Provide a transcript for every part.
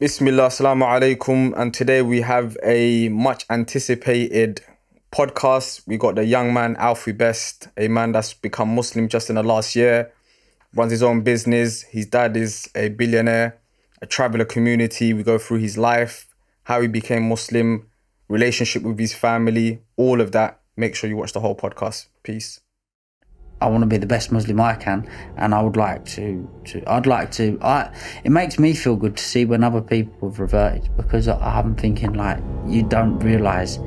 Bismillah, assalamu alaikum. And today we have a much anticipated podcast. We got the young man, Alfie Best, a man that's become Muslim just in the last year, runs his own business. His dad is a billionaire, a traveler community. We go through his life, how he became Muslim, relationship with his family, all of that. Make sure you watch the whole podcast. Peace. I want to be the best Muslim I can, and I would like to. to I'd like to. I. It makes me feel good to see when other people have reverted because I, I'm thinking like you don't realise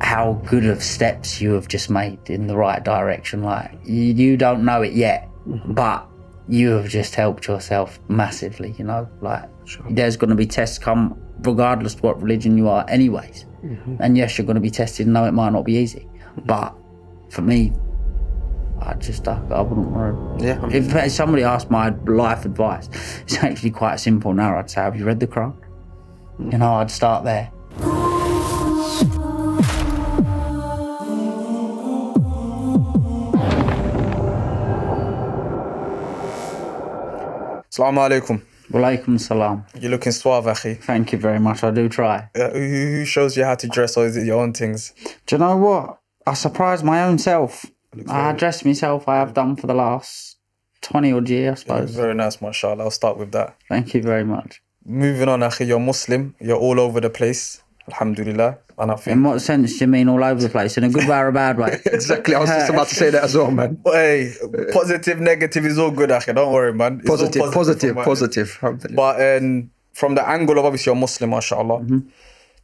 how good of steps you have just made in the right direction. Like you, you don't know it yet, mm-hmm. but you have just helped yourself massively. You know, like there's going to be tests come regardless of what religion you are, anyways. Mm-hmm. And yes, you're going to be tested. No, it might not be easy, mm-hmm. but for me, I just I, I wouldn't want to. Yeah. If somebody asked my life advice, it's actually quite simple now. I'd say, "Have you read the Quran?" You know, I'd start there. Assalamu alaikum. Walaikum salam. You're looking suave, akhi. Thank you very much. I do try. Uh, who, who shows you how to dress, or is it your own things? Do you know what? I surprised my own self. I dress myself. I have done for the last twenty odd year, I suppose. Very nice, mashallah. I'll start with that. Thank you very much. Moving on, akhi, you're Muslim. You're all over the place. Alhamdulillah. And I think, In what sense do you mean all over the place? In a good way or a bad way? Exactly. I was just about to say that as well, man. hey, positive, negative is all good, akhi. Don't worry, man. Positive, Positive, from my end. positive. Alhamdulillah. But um, from the angle of obviously you're Muslim, mashallah.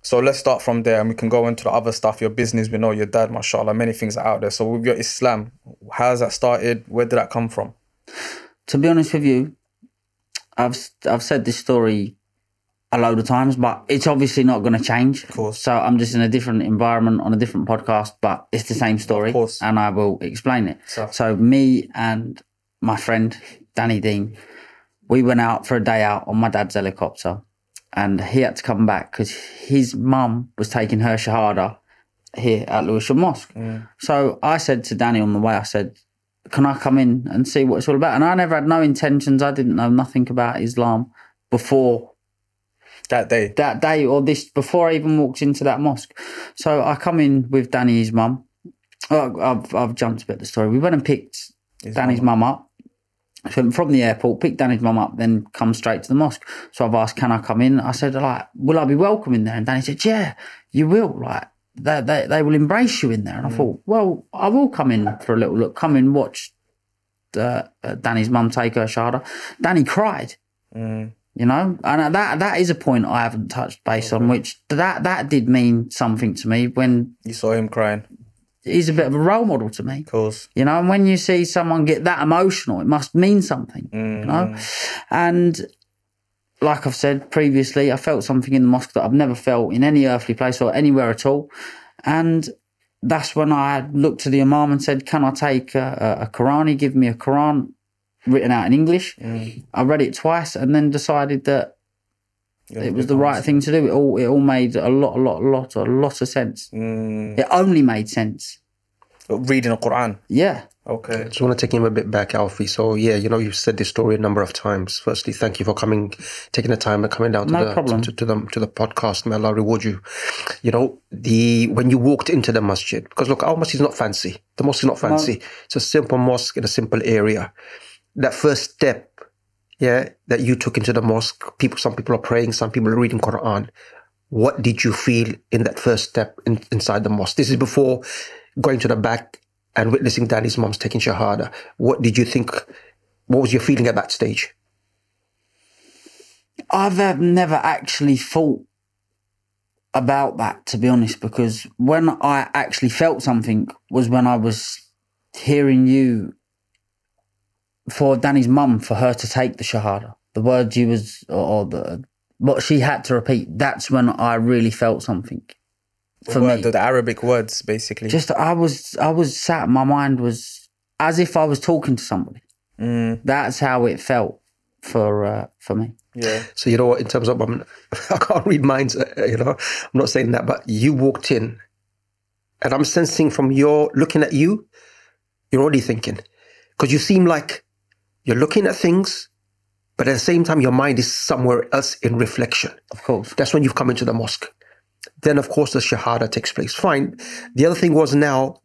So let's start from there and we can go into the other stuff, your business. We know your dad, mashallah. Many things are out there. So with your Islam, how has that started? Where did that come from? to be honest with you, I've I've said this story a load of times, but it's obviously not going to change. Of course. So I'm just in a different environment on a different podcast, but it's the same story, Of course. and I will explain it. So- So me and my friend Danny Dean, we went out for a day out on my dad's helicopter, and he had to come back because his mum was taking her shahada here at Lewisham Mosque. So I said to Danny on the way, I said, can I come in and see what it's all about? And I never had no intentions. I didn't know nothing about Islam before That day. that day or this, before I even walked into that mosque. So I come in with Danny's mum. I've, I've jumped a bit of the story. We went and picked Danny's mum up. So from the airport, picked Danny's mum up, then come straight to the mosque. So I've asked, can I come in? I said, like, will I be welcome in there? And Danny said, yeah, you will. Like, they, they, they will embrace you in there. And I thought, well, I will come in for a little look, come and watch uh, uh, Danny's mum take her shahada. Danny cried, you know, and that that is a point I haven't touched base on, which that that did mean something to me when You saw him crying. He's a bit of a role model to me. Of course. You know, and when you see someone get that emotional, it must mean something, you mm-hmm. know? And like I've said previously, I felt something in the mosque that I've never felt in any earthly place or anywhere at all. And that's when I looked to the Imam and said, Can I take a, a, a Quran? He gave me a Quran written out in English. Mm. I read it twice and then decided that it was the right thing to do. It all it all made a lot, a lot, a lot, a lot of sense. It only made sense. Reading the Quran. Yeah. Okay. I just want to take him a bit back, Alfie. So yeah, you know, you've said this story a number of times. Firstly, thank you for coming, taking the time and coming down to No the problem. To, to the to the podcast. May Allah reward you. You know, the when you walked into the masjid, because look, our mosque is not fancy. The mosque is not fancy. It's a simple mosque in a simple area. That first step, yeah, that you took into the mosque. People, some people are praying, some people are reading Quran. What did you feel in that first step in, inside the mosque? This is before going to the back and witnessing Danny's mom's taking Shahada. What did you think? What was your feeling at that stage? I've uh, never actually thought about that, to be honest, because when I actually felt something was when I was hearing you for Danny's mum for her to take the shahada. The words you was or the what she had to repeat. That's when I really felt something. For Word- me, the, the Arabic words, basically. just I was I was sat. My mind was as if I was talking to somebody. That's how it felt for uh, for me. yeah. So you know what? In terms of, I'm, I can't read minds. uh, You know, I'm not saying that, but you walked in, and I'm sensing from your looking at you, you're already thinking, because you seem like you're looking at things, but at the same time, your mind is somewhere else in reflection. Of course. That's when you've come into the mosque. Then, of course, the shahada takes place. Fine. The other thing was now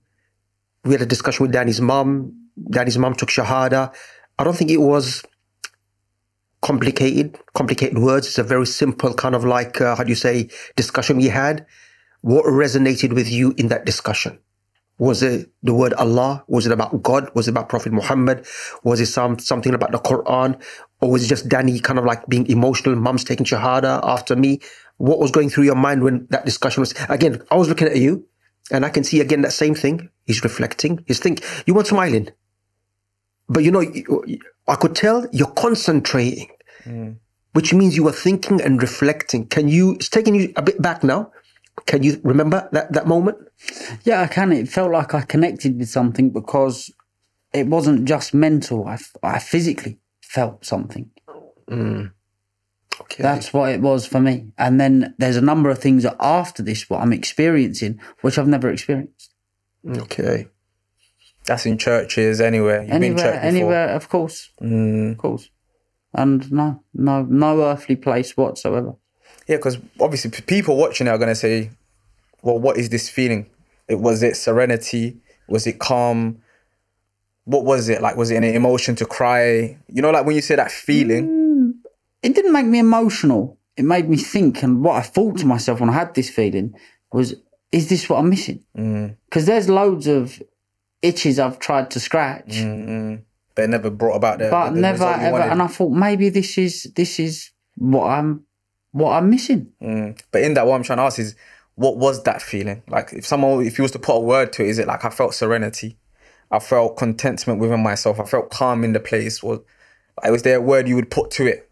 we had a discussion with Danny's mum. Danny's mum took shahada. I don't think it was complicated, complicated words. It's a very simple kind of like, uh, how do you say, discussion we had. What resonated with you in that discussion? Was it the word Allah? Was it about God? Was it about Prophet Muhammad? Was it some something about the Quran? Or was it just Danny kind of like being emotional? Mum's taking shahada after me. What was going through your mind when that discussion was? Again, I was looking at you, and I can see again that same thing. He's reflecting. He's thinking. You weren't smiling, but you know, I could tell you're concentrating, hmm. which means you were thinking and reflecting. Can you? It's taking you a bit back now. Can you remember that that moment? Yeah, I can. It felt like I connected with something because it wasn't just mental. I, I physically felt something. Okay. That's what it was for me. And then there's a number of things after this, what I'm experiencing, which I've never experienced. okay. That's in churches, anywhere. You've been Anywhere, church before. anywhere, of course, Mm. of course. And no, no, no earthly place whatsoever. Yeah, because obviously people watching it are going to say, well, what is this feeling? It Was it serenity? Was it calm? What was it? Like, was it an emotion to cry? You know, like when you say that feeling, It didn't make me emotional. It made me think. And what I thought to myself when I had this feeling was, is this what I'm missing? Mm. Because there's loads of itches I've tried to scratch. mm, but it never brought about the, but the, never ever. And I thought maybe this is this is what I'm what I'm missing. Mm. But in that, what I'm trying to ask is, what was that feeling? Like, if someone, if you was to put a word to it, is it like I felt serenity? I felt contentment within myself. I felt calm in the place. Was, was there a word you would put to it?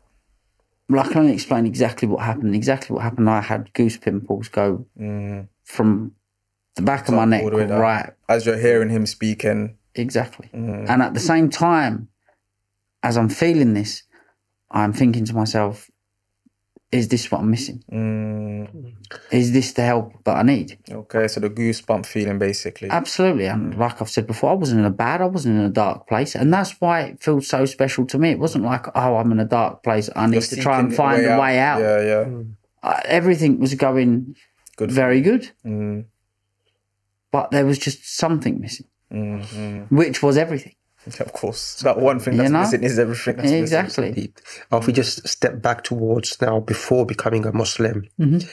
Well, I can only explain exactly what happened. Exactly what happened. I had goose pimples go from the back of my neck Mm. All the way down. right As you're hearing him speaking, exactly. Mm. And at the same time, as I'm feeling this, I'm thinking to myself, is this what I'm missing? mm, Is this the help that I need? okay, so the goosebump feeling basically. Absolutely. And like I've said before, I wasn't in a bad, I wasn't in a dark place. And that's why it feels so special to me. It wasn't like, oh, I'm in a dark place. I need You're to try and find a way out. Yeah, yeah. Uh, everything was going Good. very good. Mm, But there was just something missing, mm, mm. which was everything. Of course, that one thing that's You know? missing is everything. That's missing. Exactly. Indeed. If we just step back towards now before becoming a Muslim, Mm-hmm.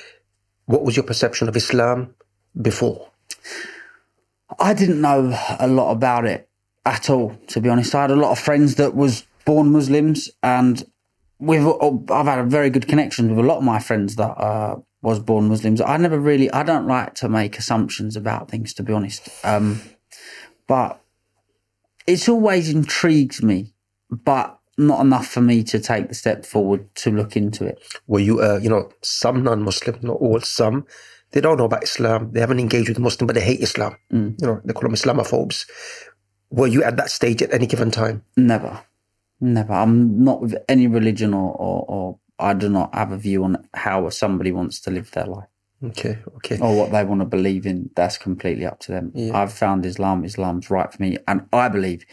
what was your perception of Islam before? I didn't know a lot about it at all, to be honest. I had a lot of friends that was born Muslims, and we've I've had a very good connection with a lot of my friends that uh, was born Muslims. I never really, I don't like to make assumptions about things, to be honest. Um, but it's always intrigued me, but not enough for me to take the step forward to look into it. Were you, uh, you know, some non-Muslim, not all, some, they don't know about Islam. They haven't engaged with Muslim, but they hate Islam. Mm. You know, they call them Islamophobes. Were you at that stage at any given time? Never, never. I'm not with any religion, or, or, or I do not have a view on how somebody wants to live their life Okay, okay. or what they want to believe in. That's completely up to them. I've found Islam. Islam's right for me, and I believe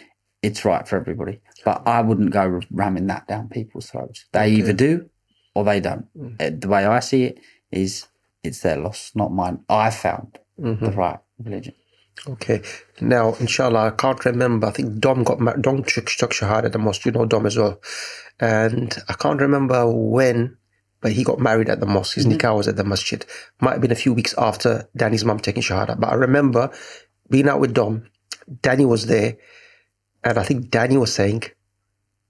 it's right for everybody. But I wouldn't go ramming that down people's throats. They either do or they don't. Uh, The way I see it is, it's their loss, not mine. I found the right religion. Okay. Now, inshallah, I can't remember. I think Dom got married. Dom took, took Shahada at the mosque. You know Dom as well. And I can't remember when, but he got married at the mosque. His mm-hmm. nikah was at the masjid. Might have been a few weeks after Danny's mum taking Shahada. But I remember being out with Dom. Danny was there. And I think Danny was saying,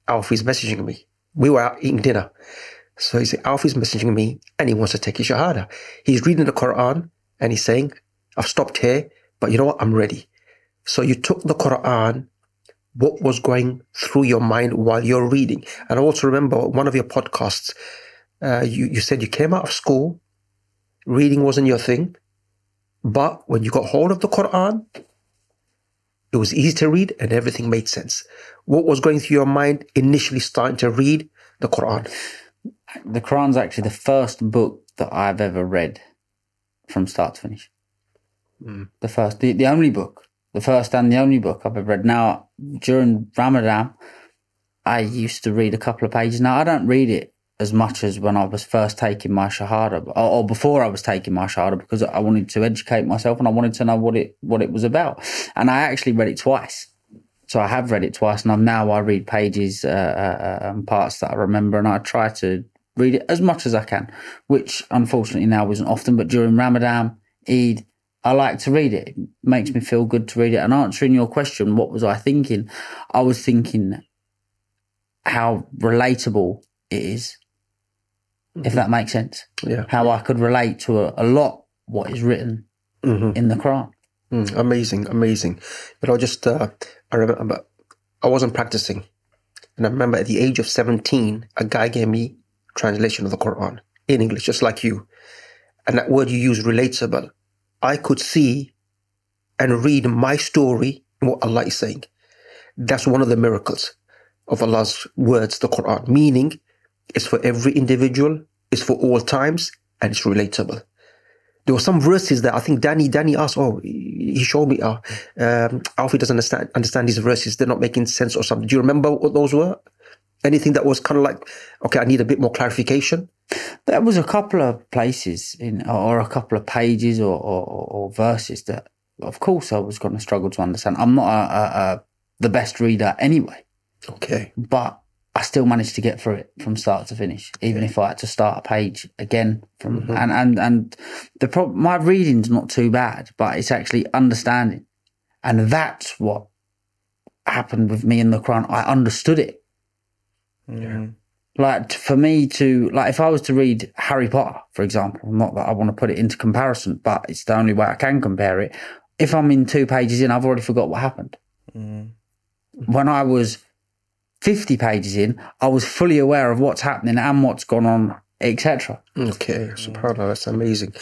Alfie's messaging me. We were out eating dinner. So he said, Alfie's messaging me and he wants to take his Shahada. He's reading the Quran and he's saying, I've stopped here, but you know what? I'm ready. So you took the Quran. What was going through your mind while you're reading? And I also remember one of your podcasts, uh, you, you said you came out of school, reading wasn't your thing, but when you got hold of the Quran, it was easy to read and everything made sense. What was going through your mind initially starting to read the Quran? The Quran's actually the first book that I've ever read from start to finish. The first, the, the only book, the first and the only book I've ever read. Now, during Ramadan, I used to read a couple of pages. Now I don't read it as much as when I was first taking my shahada, or, or before I was taking my shahada, because I wanted to educate myself and I wanted to know what it what it was about. And I actually read it twice. So I have read it twice, and I'm now I read pages uh, uh, and parts that I remember, and I try to read it as much as I can, which unfortunately now isn't often. But during Ramadan, Eid, I like to read it. It makes me feel good to read it. And answering your question, what was I thinking? I was thinking how relatable it is, if that makes sense. Yeah. How I could relate to a, a lot what is written in the Quran. Mm, amazing, amazing. But I just, uh, I remember, I wasn't practicing. And I remember at the age of 17, a guy gave me translation of the Quran in English, just like you. And that word you use, relatable, I could see and read my story in what Allah is saying. That's one of the miracles of Allah's words, the Quran. Meaning, it's for every individual, it's for all times, and it's relatable. There were some verses that I think Danny Danny asked. Oh, he showed me. Uh, um, Alfie doesn't understand understand these verses. They're not making sense or something. Do you remember what those were? Anything that was kind of like, okay, I need a bit more clarification. There was a couple of places in, or a couple of pages or, or, or verses that, of course, I was going to struggle to understand. I'm not a, a, a, the best reader anyway, Okay. but I still managed to get through it from start to finish, even if I had to start a page again from, mm-hmm. and, and, and the problem, my reading's not too bad, but it's actually understanding. And that's what happened with me in the Quran. I understood it. Like for me to like, if I was to read Harry Potter, for example, not that I want to put it into comparison, but it's the only way I can compare it. If I'm in two pages in, I've already forgot what happened. Mm-hmm. When I was 50 pages in, I was fully aware of what's happening and what's gone on, etc. Okay. Subhanallah, that's amazing.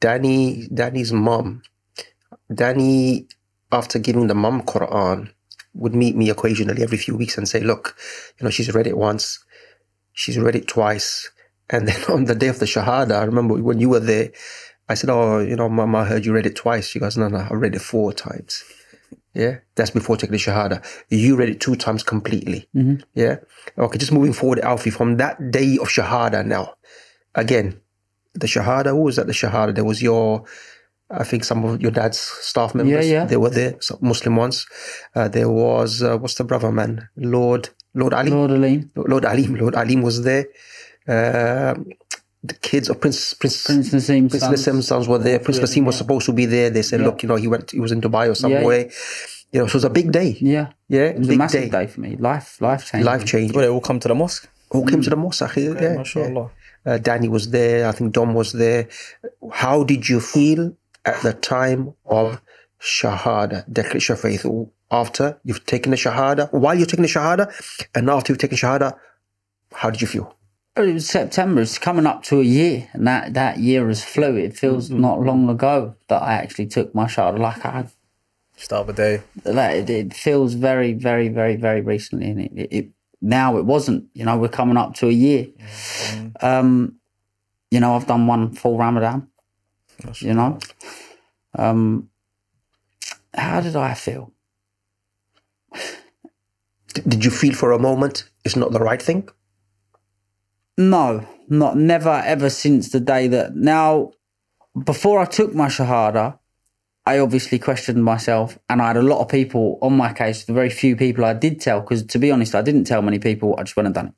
Danny, Danny's mom, Danny, after giving the mom Quran, would meet me occasionally every few weeks and say, look, you know, she's read it once, she's read it twice. And then on the day of the Shahada, I remember when you were there, I said, oh, you know, mama, I heard you read it twice. She goes, no, no, I read it four times. Yeah, that's before taking the Shahada. You read it two times completely. Yeah. Okay, just moving forward, Alfie, from that day of Shahada now, again, the Shahada, who was at the Shahada? There was your, I think some of your dad's staff members. yeah. yeah. They were there, Muslim ones. Uh, there was, uh, what's the brother, man? Lord, Lord Ali? Lord Alim, Lord Alim. Lord Alim was there. Um the kids of Prince Prince Prince Naseem's Prince sons. Naseem's sons were there. Prince Naseem was supposed to be there. They said, "Look, you know, he went. He was in Dubai or somewhere. You know, so it was a big day. Yeah. Yeah, It was a massive day. day. for me. Life, life changing. Life changing. Well, they all come to the mosque. All came to the mosque. Yeah, yeah. mashallah. Uh, Danny was there. I think Dom was there. How did you feel at the time of Shahada, declaration of faith? After you've taken the Shahada, while you're taking the Shahada, and after you've taken Shahada, how did you feel? It was September. It's coming up to a year, and that, that year has flew. It feels not long ago that I actually took my shot. Like I, Start of the day. like it, it feels very, very, very, very recently. And it, it, it now it wasn't. You know, we're coming up to a year. Um, you know, I've done one full Ramadan. You know, um, how did I feel? Did you feel for a moment it's not the right thing? No, not never ever since the day that now before I took my shahada, I obviously questioned myself and I had a lot of people on my case, the very few people I did tell, because to be honest, I didn't tell many people, I just went and done it.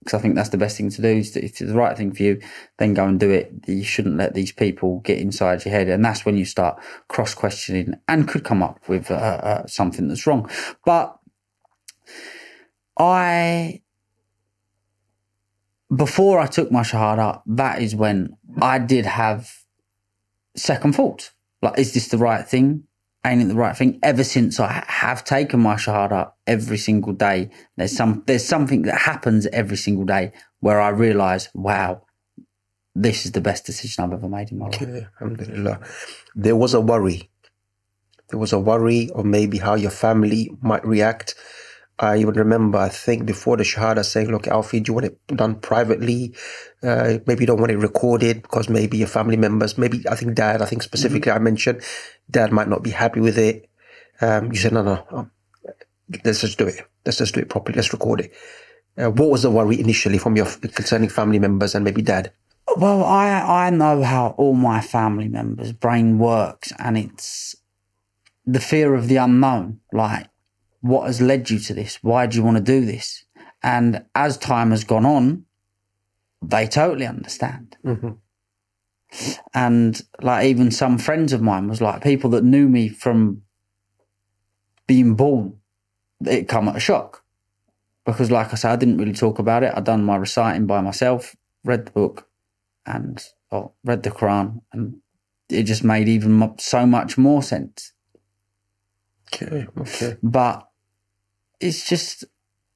Because I think that's the best thing to do. Is if it's the right thing for you, then go and do it. You shouldn't let these people get inside your head. And that's when you start cross questioning and could come up with uh, uh, something that's wrong. But I before I took my shahada, that is when I did have second thoughts. Like, is this the right thing? Ain't it the right thing? Ever since I have taken my shahada every single day, there's some there's something that happens every single day where I realise, wow, this is the best decision I've ever made in my life. Yeah, alhamdulillah. There was a worry. There was a worry of maybe how your family might react. I even remember, I think before the Shahada saying, look, Alfie, do you want it done privately? Uh, maybe you don't want it recorded because maybe your family members, maybe I think dad, I think specifically I mentioned, dad might not be happy with it. Um, you said, no, no, um, let's just do it. Let's just do it properly. Let's record it. Uh, what was the worry initially from your concerning family members and maybe dad? Well, I I know how all my family members' brain works, and it's the fear of the unknown. Like, what has led you to this? Why do you want to do this? And as time has gone on, they totally understand. Mm-hmm. And like, even some friends of mine was like people that knew me from being born. It come at a shock because, like I said, I didn't really talk about it. I done my reciting by myself, read the book, and oh, read the Quran, and it just made even so much more sense. Okay, okay. But it's just,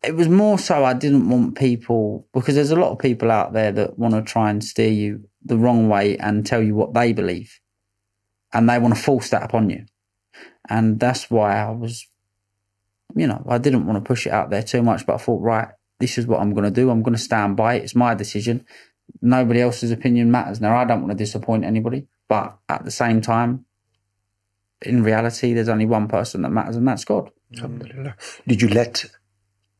it was more so I didn't want people, because there's a lot of people out there that want to try and steer you the wrong way and tell you what they believe. And they want to force that upon you. And that's why I was, you know, I didn't want to push it out there too much, but I thought, right, this is what I'm going to do. I'm going to stand by it. It's my decision. Nobody else's opinion matters. Now, I don't want to disappoint anybody, but at the same time, in reality, there's only one person that matters, and that's God. Alhamdulillah. Did you let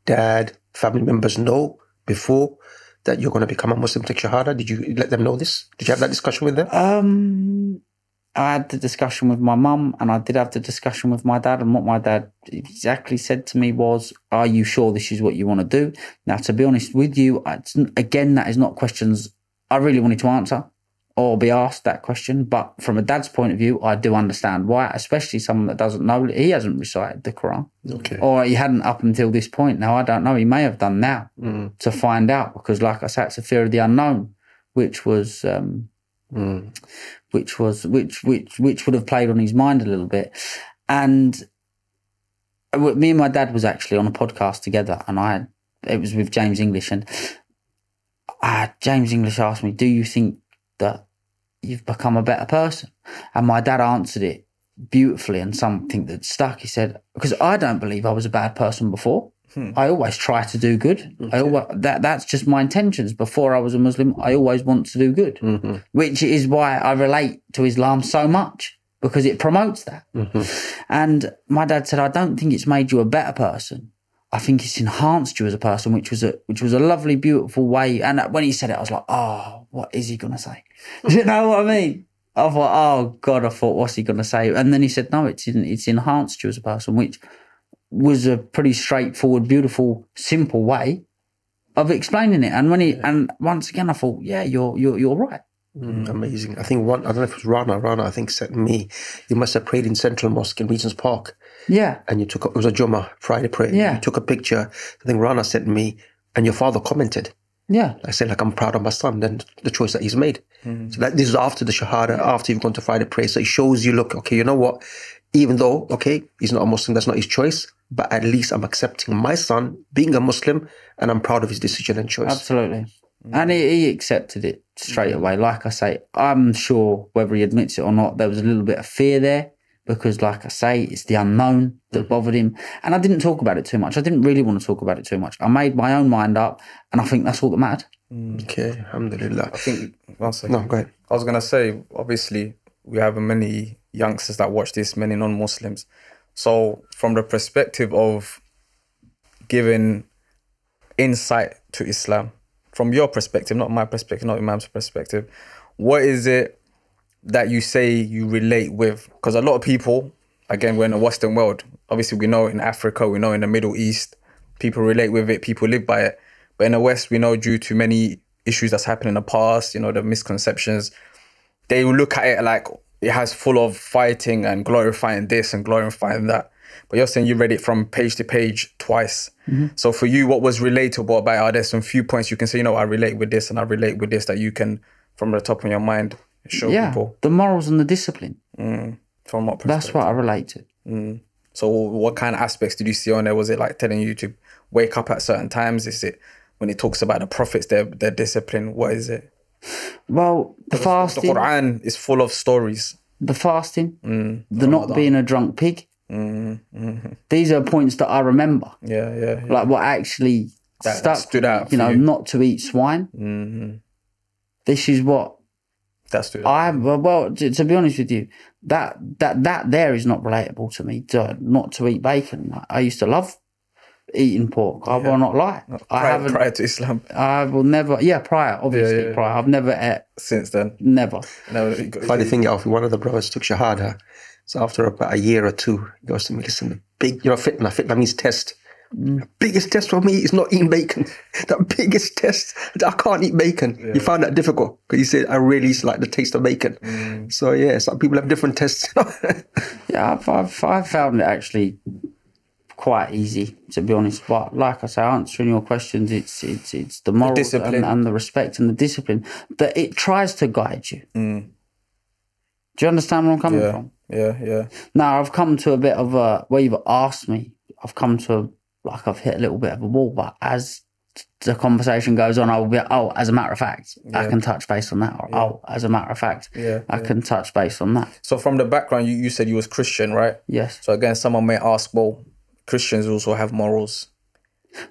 dad, family members know before that you're going to become a Muslim, take Shahada? Did you let them know this? Did you have that discussion with them? Um, I had the discussion with my mum, and I did have the discussion with my dad. And what my dad exactly said to me was, "Are you sure this is what you want to do?" Now, to be honest with you, again, that is not questions I really wanted to answer or be asked that question. But from a dad's point of view, I do understand why, especially someone that doesn't know. He hasn't recited the Quran, Okay. or he hadn't up until this point. Now, I don't know. He may have done now Mm, to find out because, like I said, it's a fear of the unknown, which was. Um, mm, which was which which which would have played on his mind a little bit and me and my dad was actually on a podcast together and i it was with james english and uh, james english asked me do you think that you've become a better person and my dad answered it beautifully and something that stuck he said because i don't believe i was a bad person before I always try to do good. I always, that that's just my intentions. Before I was a Muslim, I always want to do good, mm-hmm. which is why I relate to Islam so much because it promotes that. And my dad said, I don't think it's made you a better person. I think it's enhanced you as a person, which was a which was a lovely, beautiful way. And when he said it, I was like, oh, what is he gonna say? Do you know what I mean? I thought, oh God, I thought, what's he gonna say? And then he said, no, it's in, it's enhanced you as a person, which was a pretty straightforward, beautiful, simple way of explaining it. And when he and once again, I thought, yeah, you're you're you're right. Mm, amazing. I think one, I don't know if it was Rana, Rana, I think sent me, you must have prayed in Central Mosque in Regent's Park Yeah, and you took, a, it was a Jummah Friday prayer. Yeah. You took a picture. I think Rana sent me and your father commented. yeah, I said, like, I'm proud of my son, and the choice that he's made. So that this is after the Shahada, after you've gone to Friday prayer. So it shows you, look, okay, you know what? Even though, okay, he's not a Muslim, that's not his choice, but at least I'm accepting my son being a Muslim and I'm proud of his decision and choice. absolutely. Mm-hmm. And he, he accepted it straight mm-hmm. away. Like I say, I'm sure whether he admits it or not, there was a little bit of fear there because, like I say, it's the unknown that mm-hmm. bothered him. And I didn't talk about it too much. I didn't really want to talk about it too much. I made my own mind up, and I think that's all that mattered. Mm, okay, alhamdulillah. I think one second. No, go ahead. I was gonna say, obviously, we have many youngsters that watch this, many non-Muslims. So, from the perspective of giving insight to Islam, from your perspective, not my perspective, not Imam's perspective, what is it that you say you relate with? Because a lot of people, again, we're in the Western world. Obviously, we know in Africa, we know in the Middle East, people relate with it, people live by it. But in the West, we know due to many issues that's happened in the past, you know, the misconceptions, they look at it like it has full of fighting and glorifying this and glorifying that. But you're saying you read it from page to page twice. Mm-hmm. So for you, what was relatable about it? Are there some few points you can say, you know, I relate with this and I relate with this that you can, from the top of your mind, show yeah, people? the morals and the discipline. Mm, from what perspective? That's what I relate to. Mm. So what kind of aspects did you see on there? Was it like telling you to wake up at certain times? Is it when it talks about the prophets, their their discipline? What is it? Well, the The Quran is full of stories. the fasting, Mm. the not being a drunk pig. Mm-hmm. These are points that I remember. Yeah, yeah. yeah. like what actually That stuck stood out you know you. not to eat swine Mm-hmm. this is what That's the i well, well to, to be honest with you that that that there is not relatable to me to not to eat bacon i used to love eating pork. I will not lie. I Prior, haven't. prior to Islam. I will never. Yeah, prior, obviously Yeah, yeah. prior. I've never ate. Since then, Never. no. Funny thing, Alfie, one of the brothers took Shahada. So after about a year or two, he goes to me, listen, the big, you know, fitna, fitna means test. Mm. The biggest test for me is not eating bacon. that biggest test, I can't eat bacon. You found that difficult because he said, I really like the taste of bacon. Mm. So yeah, some people have different tests. Yeah, I've, I've, I've found it actually quite easy to be honest. But like I say, answering your questions, it's it's it's the discipline. and, and the respect and the discipline that it tries to guide you. Mm. Do you understand where I'm coming yeah, from? Yeah, yeah. Now I've come to a bit of a where you've asked me. I've come to a, like I've hit a little bit of a wall, but as the conversation goes on, I will be oh, as a matter of fact, I can touch base on that, or oh, as a matter of fact, Yeah, I can touch base on that. So from the background, you, you said you was Christian, right? Yes, So again, someone may ask, well, Christians also have morals.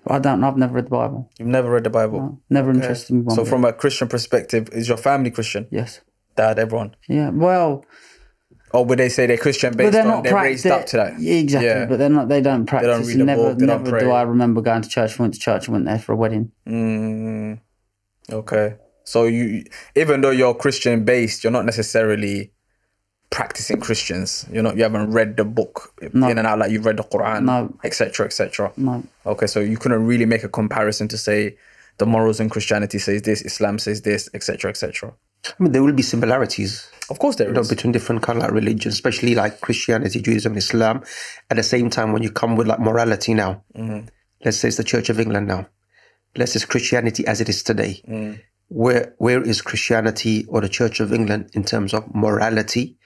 I don't. I've never read the Bible. You've never read the Bible. Never interested in one So bit. from a Christian perspective, is your family Christian? yes, Dad, everyone? yeah. Well, Or would they say they're Christian based but they're on not they're prac- raised they're- up to that? Yeah, exactly. Yeah. But they're not. They don't practice. read the never, book, they don't never do. I remember going to church. I went to church. I went there for a wedding. Mm, okay. So you, even though you're Christian based, you're not necessarily practicing Christians. You're not. You haven't read the book in and out like you've read the Quran, No. etc., etc. No, Okay, so you couldn't really make a comparison to say the morals in Christianity says this, Islam says this, etc., etc. I mean, there will be similarities Of course, there you know, is. between different kind of like religions, especially like Christianity, Judaism, Islam. At the same time, when you come with like morality now, mm-hmm. let's say it's the Church of England now, let's say it's Christianity as it is today. Mm. Where where is Christianity or the Church of England in terms of morality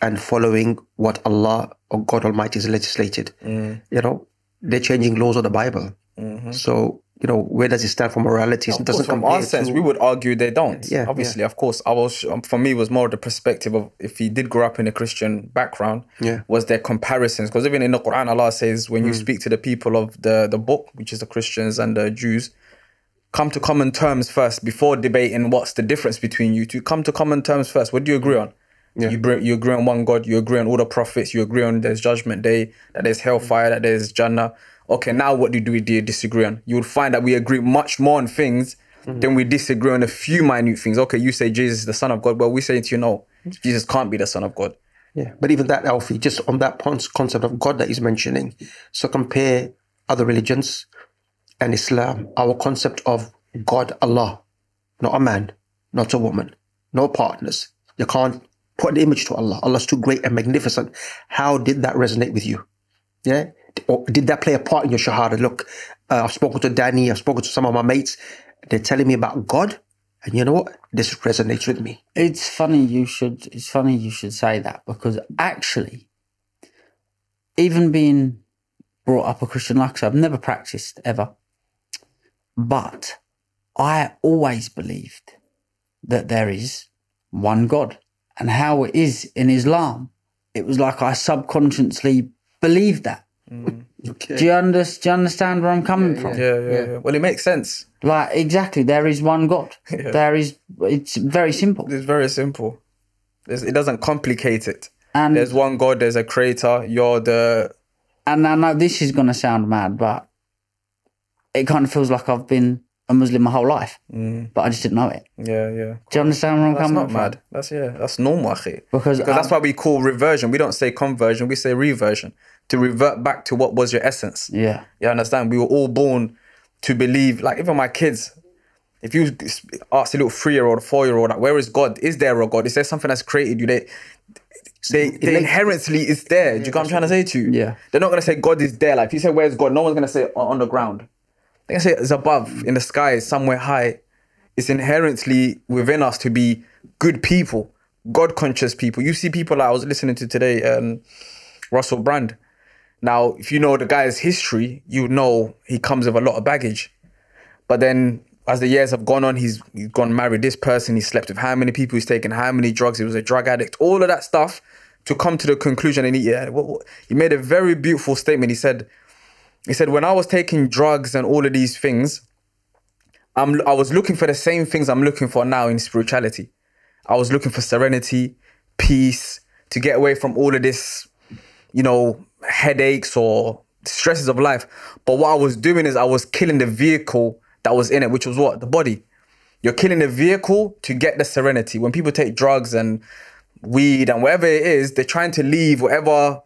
and following what Allah or God Almighty has legislated? Mm. You know, they're changing laws of the Bible. Mm-hmm. So you know, where does it stand for morality? It doesn't from our sense, to- we would argue they don't. Yeah, obviously, of course. I was um, for me it was more the perspective of if he did grow up in a Christian background. Yeah. was there comparisons? Because even in the Quran, Allah says when Hmm. you speak to the people of the the book, which is the Christians and the Jews, come to common terms first before debating what's the difference between you two. Come to common terms first. What do you agree on? You, br- you agree on one God. You agree on all the prophets. You agree on there's judgment day, that there's hellfire, that there's Jannah. Okay, now what do we do disagree on? You will find that we agree much more on things mm-hmm. than we disagree on a few minute things. Okay, you say Jesus is the Son of God. Well, we say to you, no, Jesus can't be the Son of God. Yeah, but even that, Alfie, just on that concept of God that he's mentioning. So compare other religions and Islam. Our concept of God, Allah, not a man, not a woman, no partners. You can't put an image to Allah. Allah's too great and magnificent. How did that resonate with you? Yeah, or did that play a part in your shahada? Look, uh, I've spoken to Danny. I've spoken to some of my mates. They're telling me about God, and you know what? This resonates with me. It's funny you should. It's funny you should say that because actually, even being brought up a Christian, like I said, I've never practiced ever, but I always believed that there is one God, and how it is in Islam. It was like I subconsciously believed that. Okay. Do you, under, do you understand where I'm coming from? Yeah, yeah, yeah. Well, it makes sense. Like exactly, there is one God. There is. It's very simple. It's very simple. There's, it doesn't complicate it. And There's one God. There's a creator. You're the and I know this is going to sound mad, but it kind of feels like I've been a Muslim my whole life, but I just didn't know it. yeah, yeah. Do you understand where I'm That's coming not from? mad. That's yeah. That's normal, akhi. Because, because that's um, why we call reversion. We don't say conversion. We say reversion to revert back to what was your essence. Yeah, You understand? We were all born to believe. Like even my kids, if you ask a little three year old, four year old, like, where is God? Is there a God? Is there something that's created you? They they, they inherently is there. Do you know what I'm trying to say to you? Yeah. They're not gonna say God is there. Like if you say where's God, no one's gonna say on on the ground. They're gonna say it's above, in the sky, somewhere high. It's inherently within us to be good people, God conscious people. You see people like I was listening to today, um, Russell Brand. Now, if you know the guy's history, you know he comes with a lot of baggage. But then as the years have gone on, he's, he's gone married this person, he slept with how many people, he's taken how many drugs, he was a drug addict, all of that stuff to come to the conclusion. And he, yeah, what, what- he made a very beautiful statement. He said, he said, when I was taking drugs and all of these things, I'm, I was looking for the same things I'm looking for now in spirituality. I was looking for serenity, peace, to get away from all of this, you know, headaches or stresses of life. But what I was doing is I was killing the vehicle that was in it, which was what? The body. You're killing the vehicle to get the serenity. When people take drugs and weed and whatever it is, they're trying to leave whatever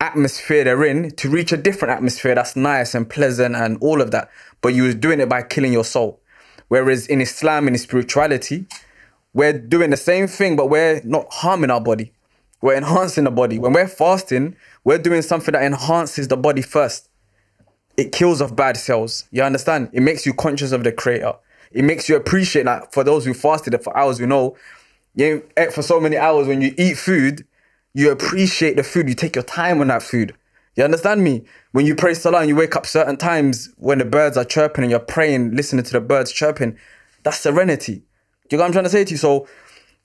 atmosphere they're in to reach a different atmosphere that's nice and pleasant and all of that. But you was doing it by killing your soul. Whereas in Islam, in spirituality, we're doing the same thing, but we're not harming our body. We're enhancing the body. When we're fasting, we're doing something that enhances the body first. It kills off bad cells. You understand? It makes you conscious of the creator. It makes you appreciate that for those who fasted for hours, you know, you ate for so many hours when you eat food, you appreciate the food. You take your time on that food. You understand me? When you pray salah and you wake up certain times when the birds are chirping and you're praying, listening to the birds chirping, that's serenity. Do you know what I'm trying to say to you? So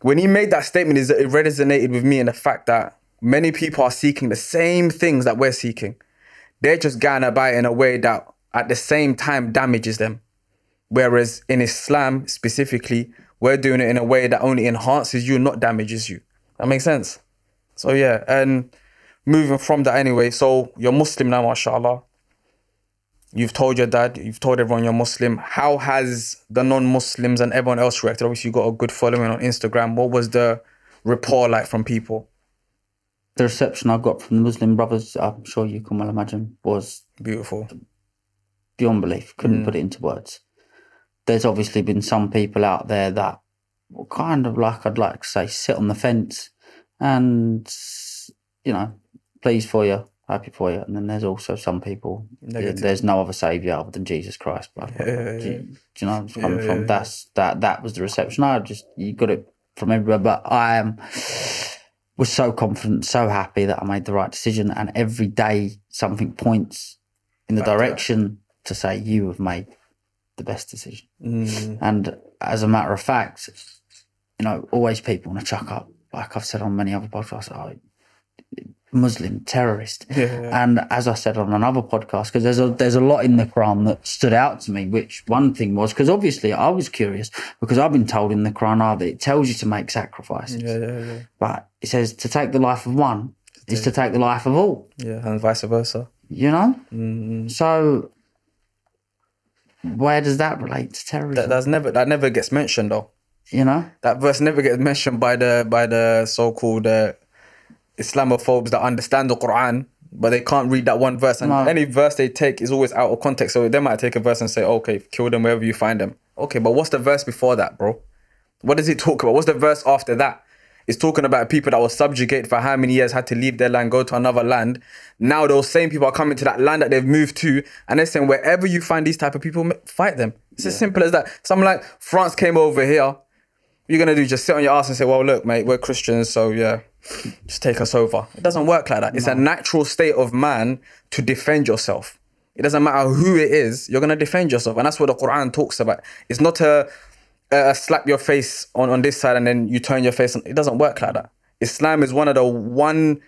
when he made that statement, is it resonated with me in the fact that many people are seeking the same things that we're seeking. They're just going about it in a way that at the same time damages them. Whereas in Islam specifically, we're doing it in a way that only enhances you, not damages you. That makes sense. So yeah, and moving from that anyway, so you're Muslim now, mashallah. You've told your dad, you've told everyone you're Muslim. How has the non-Muslims and everyone else reacted? Obviously, you got a good following on Instagram. What was the rapport like from people? The reception I got from the Muslim brothers, I'm sure you can well imagine, was beautiful, beyond belief. Couldn't mm. put it into words. There's obviously been some people out there that kind of like I'd like to say sit on the fence and you know pleased for you happy for you. And then there's also some people, Negative. there's no other saviour other than Jesus Christ. But yeah, yeah, yeah. Do, you, do, you know I'm coming from? That's that. That was the reception. I just you got it from everywhere. But I am was so confident, so happy that I made the right decision. And every day something points in the Back direction to, to, say you have made the best decision. Mm. And as a matter of fact, you know, always people want to chuck up. Like I've said on many other podcasts, oh, Muslim terrorist. Yeah. And as I said on another podcast, because there's a there's a lot in the Quran that stood out to me. Which one thing was because obviously I was curious because I've been told in the Quran that it tells you to make sacrifices. Yeah, yeah, yeah. But it says to take the life of one to is to take the life of all. Yeah, and vice versa. You know. Mm-hmm. So where does that relate to terrorism? That, that's never that never gets mentioned though. You know that verse never gets mentioned by the by the so called. Uh, Islamophobes that understand the Quran, but they can't read that one verse. And no. any verse they take is always out of context. So they might take a verse and say, okay, kill them wherever you find them. Okay, but what's the verse before that, bro? What does it talk about? What's the verse after that? It's talking about people that were subjugated for how many years, had to leave their land, go to another land. Now those same people are coming to that land that they've moved to, and they're saying wherever you find these type of people, fight them. It's yeah. as simple as that. Something like France came over here. You're gonna do just sit on your ass and say, "Well, look, mate, we're Christians, so yeah, just take us over. It doesn't work like that. It's no. a natural state of man to defend yourself. It doesn't matter who it is, you're going to defend yourself. And that's what the Quran talks about. It's not a, a slap your face on, on this side and then you turn your face. On. It doesn't work like that. Islam is one of the one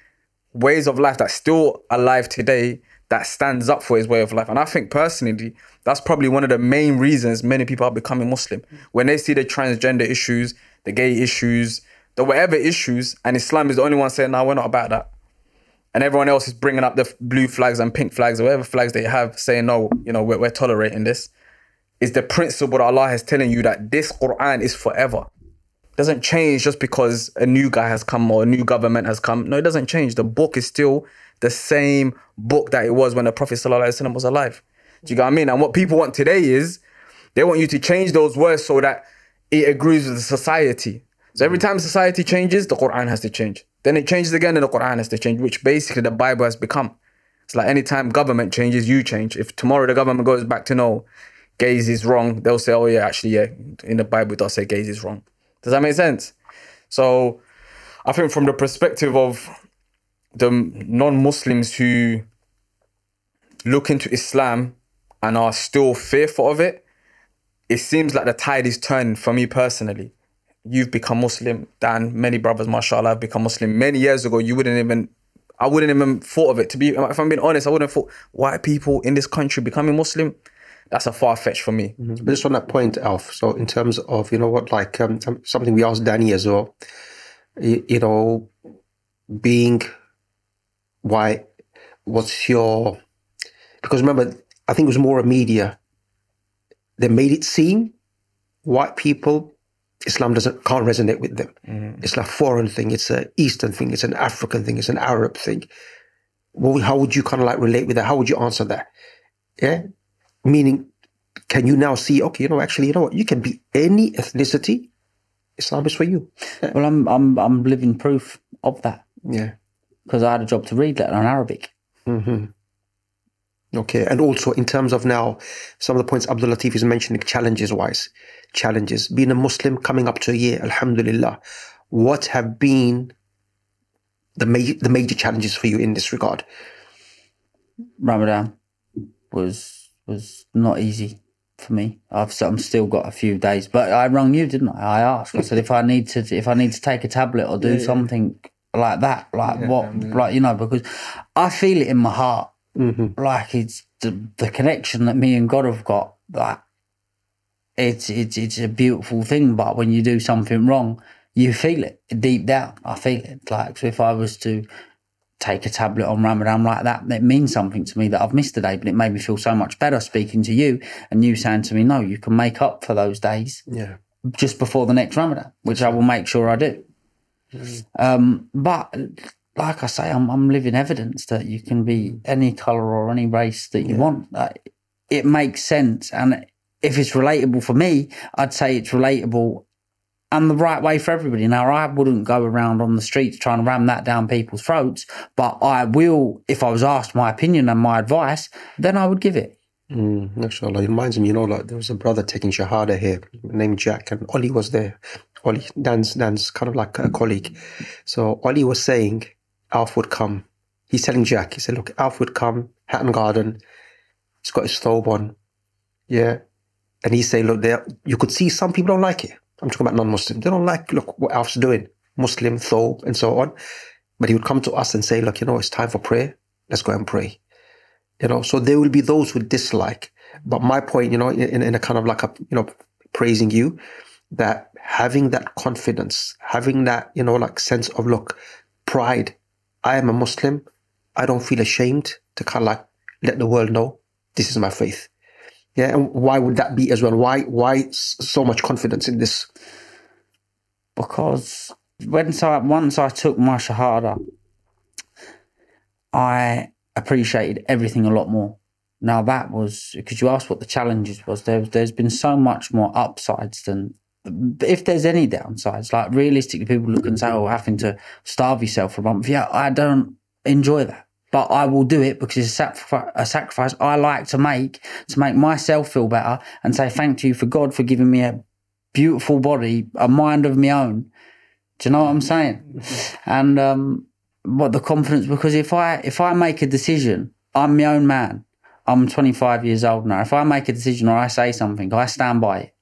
ways of life that's still alive today that stands up for his way of life. And I think personally, that's probably one of the main reasons many people are becoming Muslim. When they see the transgender issues, the gay issues, the whatever issues, and Islam is the only one saying, no, we're not about that. And everyone else is bringing up the blue flags and pink flags or whatever flags they have, saying, no, you know, we're, we're tolerating this. Is the principle that Allah is telling you that this Quran is forever. It doesn't change just because a new guy has come or a new government has come. No, it doesn't change. The book is still the same book that it was when the Prophet ﷺ was alive. Do you get what I mean? And what people want today is they want you to change those words so that it agrees with the society. So every time society changes, the Quran has to change. Then it changes again and the Quran has to change, which basically the Bible has become. It's like anytime government changes, you change. If tomorrow the government goes back to no, gays is wrong, they'll say, oh yeah, actually, yeah, in the Bible it does say gays is wrong. Does that make sense? So I think from the perspective of the non-Muslims who look into Islam and are still fearful of it, it seems like the tide is turning for me personally you've become Muslim, Dan, many brothers, mashallah, have become Muslim. Many years ago, you wouldn't even, I wouldn't even thought of it. To be, if I'm being honest, I wouldn't thought white people in this country becoming Muslim. That's a far fetch for me. Mm-hmm. But just on that point, Alf. So in terms of you know what, like um, um, something we asked Danny as well. You, you know, being white, what's your Because remember, I think it was more a media. They made it seem white people, Islam doesn't can't resonate with them. Mm-hmm. It's like foreign thing. It's an Eastern thing. It's an African thing. It's an Arab thing. Well, how would you kind of like relate with that? How would you answer that? Yeah, meaning, can you now see? Okay, you know, actually, you know what? You can be any ethnicity. Islam is for you. Well, I'm I'm I'm living proof of that Yeah. because I had a job to read that on Arabic. Mm-hmm. Okay, and also in terms of now, some of the points Abdul-Lateef is mentioning, challenges wise, challenges. Being a Muslim coming up to a year, Alhamdulillah, what have been the major the major challenges for you in this regard? Ramadan was was not easy for me. I've I'm still got a few days, but I rung you, didn't I? I asked. I said if I need to if I need to take a tablet or do something like that, like what, uh, like you know, because I feel it in my heart, like it's the the connection that me and God have got. That it's it's it's a beautiful thing, but when you do something wrong, you feel it deep down. I feel it. Like so, if I was to take a tablet on Ramadan like that, it means something to me that I've missed a day, but it made me feel so much better speaking to you and you saying to me, no, you can make up for those days Yeah. just before the next Ramadan, which I will make sure I do. Um, but like I say, I'm, I'm living evidence that you can be any color or any race that you want. Like, it makes sense. And if it's relatable for me, I'd say it's relatable and the right way for everybody. Now, I wouldn't go around on the streets trying to ram that down people's throats, but I will, if I was asked my opinion and my advice, then I would give it. Mm, mashallah. It reminds me, you know, like there was a brother taking Shahada here named Jack, and Ollie was there. Ollie, Dan's, Dan's kind of like a colleague. So Ollie was saying Alf would come. He's telling Jack, he said, Look, Alf would come, Hatton Garden. He's got his thobe on. Yeah. And he's saying, Look, there, you could see some people don't like it. I'm talking about non Muslim. They don't like, look, what Alf's doing. Muslim, thobe, and so on. But he would come to us and say, Look, you know, it's time for prayer. Let's go and pray you know so there will be those who dislike but my point you know in, in a kind of like a you know praising you that having that confidence having that you know like sense of look pride i am a muslim i don't feel ashamed to kind of like let the world know this is my faith yeah and why would that be as well why why so much confidence in this because when I, once I took my shahada, I appreciated everything a lot more. Now that was because you asked what the challenges was. There, there's been so much more upsides than if there's any downsides. Like realistically, people look and say, "Oh, having to starve yourself for a month." Yeah, I don't enjoy that, but I will do it because it's a, sacrifice, a sacrifice I like to make to make myself feel better and say thank you for God for giving me a beautiful body, a mind of my own. Do you know what I'm saying? And um, what the confidence because if I if I make a decision, I'm my own man. I'm 25 years old now. If I make a decision or I say something, I stand by it,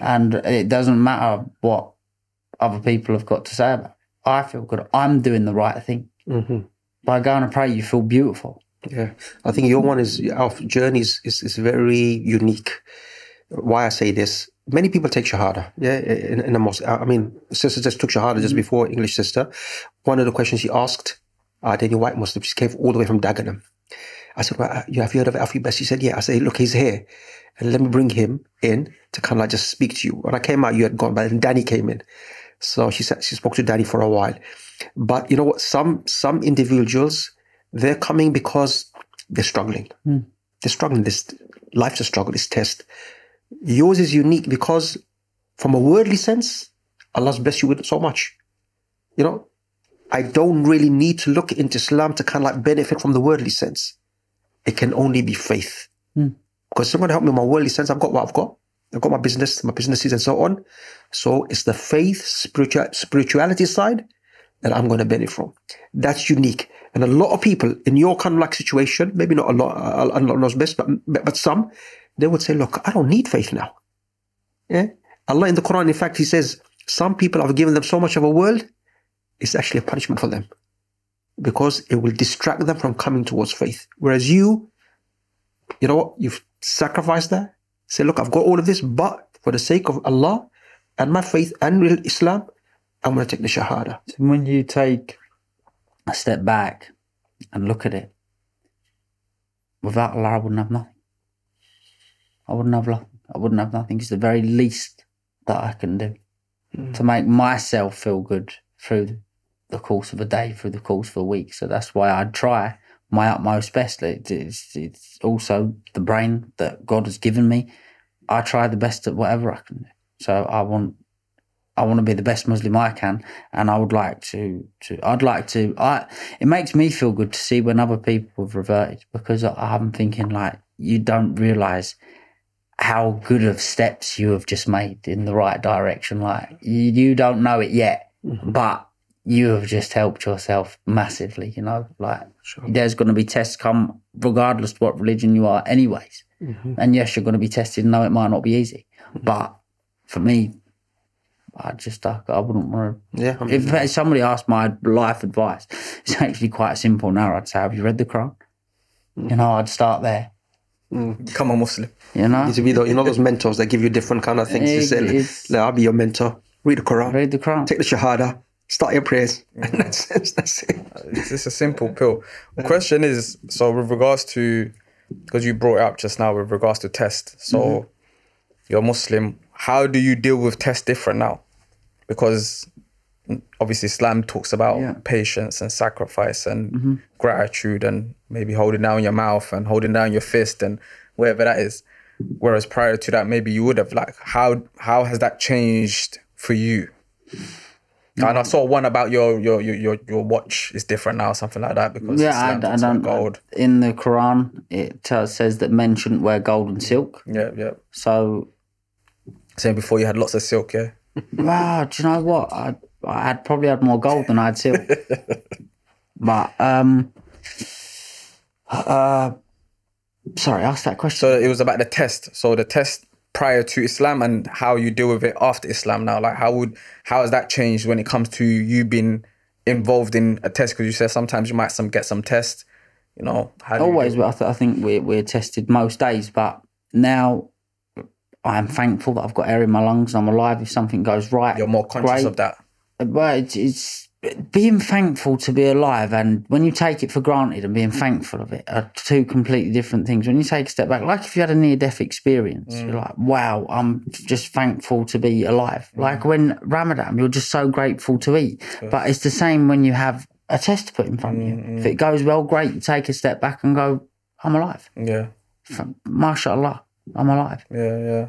and it doesn't matter what other people have got to say about it. I feel good. I'm doing the right thing. Mm-hmm. By going to pray, you feel beautiful. Yeah, I think your one is our journey is, is, is very unique. Why I say this, many people take Shahada, yeah, in, in a mosque. I mean, sister just took Shahada just mm-hmm. before, English sister. One of the questions she asked, are there any white Muslims? She came all the way from Dagenham. I said, well, uh, you have you heard of Alfie Best? She said, yeah. I said, look, he's here. And let me bring him in to kind of like just speak to you. When I came out, you had gone, but then Danny came in. So she said, she spoke to Danny for a while. But you know what? Some, some individuals, they're coming because they're struggling. Hmm. They're struggling. This life's a struggle, this test. Yours is unique because from a worldly sense, Allah's blessed you with so much. You know, I don't really need to look into Islam to kind of like benefit from the worldly sense. It can only be faith. Hmm. Because someone help me in my worldly sense, I've got what I've got. I've got my business, my businesses and so on. So it's the faith, spiritual, spirituality side that I'm going to benefit from. That's unique. And a lot of people in your kind of like situation, maybe not a lot, a, a lot knows best, but, but some, they would say, look, I don't need faith now. Yeah. Allah in the Quran, in fact, He says, some people have given them so much of a world, it's actually a punishment for them because it will distract them from coming towards faith. Whereas you, you know what, you've sacrificed that. Say, look, I've got all of this, but for the sake of Allah and my faith and real Islam, I'm going to take the Shahada. So when you take a step back and look at it, without Allah, I wouldn't have nothing. I wouldn't have nothing. I wouldn't have nothing. It's the very least that I can do hmm. to make myself feel good through the course of a day, through the course of a week. So that's why I try my utmost best. It's, it's also the brain that God has given me. I try the best at whatever I can do. So I want, I want to be the best Muslim I can, and I would like to, to I'd like to. I it makes me feel good to see when other people have reverted because I, I'm thinking like you don't realize how good of steps you have just made in the right direction. Like you, you don't know it yet, mm-hmm. but you have just helped yourself massively. You know, like there's going to be tests come regardless of what religion you are, anyways. Mm-hmm. And yes, you're going to be tested. No, it might not be easy, mm-hmm. but for me, I just I, I wouldn't want to. Yeah, I mean, If if somebody asked my life advice, it's actually quite simple now. I'd say, "Have you read the Quran?" Mm. You know, I'd start there. Mm. Become a Muslim. You know, to be the, you know those mentors that give you different kind of things to say. Like, I'll be your mentor. Read the Quran. read the Quran. Take the Shahada. Start your prayers. And that's, that's, that's it. It's, it's a simple pill. The question is so, with regards to, because you brought up just now with regards to test. So, Mm-hmm. you're Muslim. How do you deal with test different now? Because mm, obviously, Islam talks about Yeah. Mm-hmm. patience and sacrifice and gratitude and maybe holding down your mouth and holding down your fist and whatever that is. Whereas prior to that, maybe you would have like how how has that changed for you? And I saw one about your your your your, watch is different now, something like that, because Yeah, I, I don't. gold. In the Quran, it uh, says that men shouldn't wear gold and silk. Yeah, yeah. So, Saying before you had lots of silk, yeah. wow, do you know what? I I had probably had more gold than I had silk. but um, uh, sorry, ask that question. So it was about the test. So the test prior to Islam and how you deal with it after Islam now. Like how would how has that changed when it comes to you being involved in a test? Because you said sometimes you might some get some tests. You know, how do you Always, I, th- I think we're we're tested most days. But now. I am thankful that I've got air in my lungs. I'm alive. If something goes right, you're more conscious great. of that. But it's, it's being thankful to be alive, and when you take it for granted and being thankful of it are two completely different things. When you take a step back, like if you had a near death experience, mm. you're like, wow, I'm just thankful to be alive. Mm. Like when Ramadan, you're just so grateful to eat. But it's the same when you have a test put in front of you. Mm, if it goes well, great. You take a step back and go, I'm alive. Yeah, MashaAllah, I'm alive. yeah, yeah.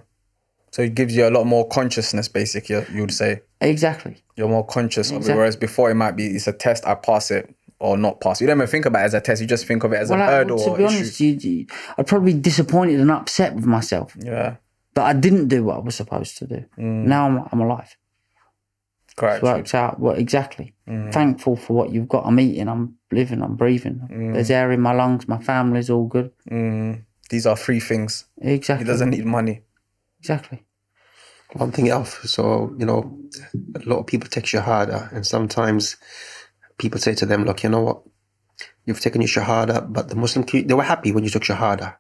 So it gives you a lot more consciousness, basically. You would say Exactly. you're more conscious of it. Whereas before it might be it's a test, I pass it or not pass. it. You don't even think about it as a test. You just think of it as Well, a hurdle to or be honest, you, you, I'd probably be disappointed and upset with myself. Yeah, But I didn't do what I was supposed to do. Mm. Now I'm, I'm alive. correct. Worked out what exactly. Mm. Thankful for what you've got. I'm eating. I'm living. I'm breathing. Mm. There's air in my lungs. My family's all good. Mm, these are three things. He Exactly. doesn't need money. Exactly. One thing else. So, you know, a lot of people take Shahada, and sometimes people say to them, look, you know what? You've taken your Shahada, but the Muslim community, they were happy when you took Shahada,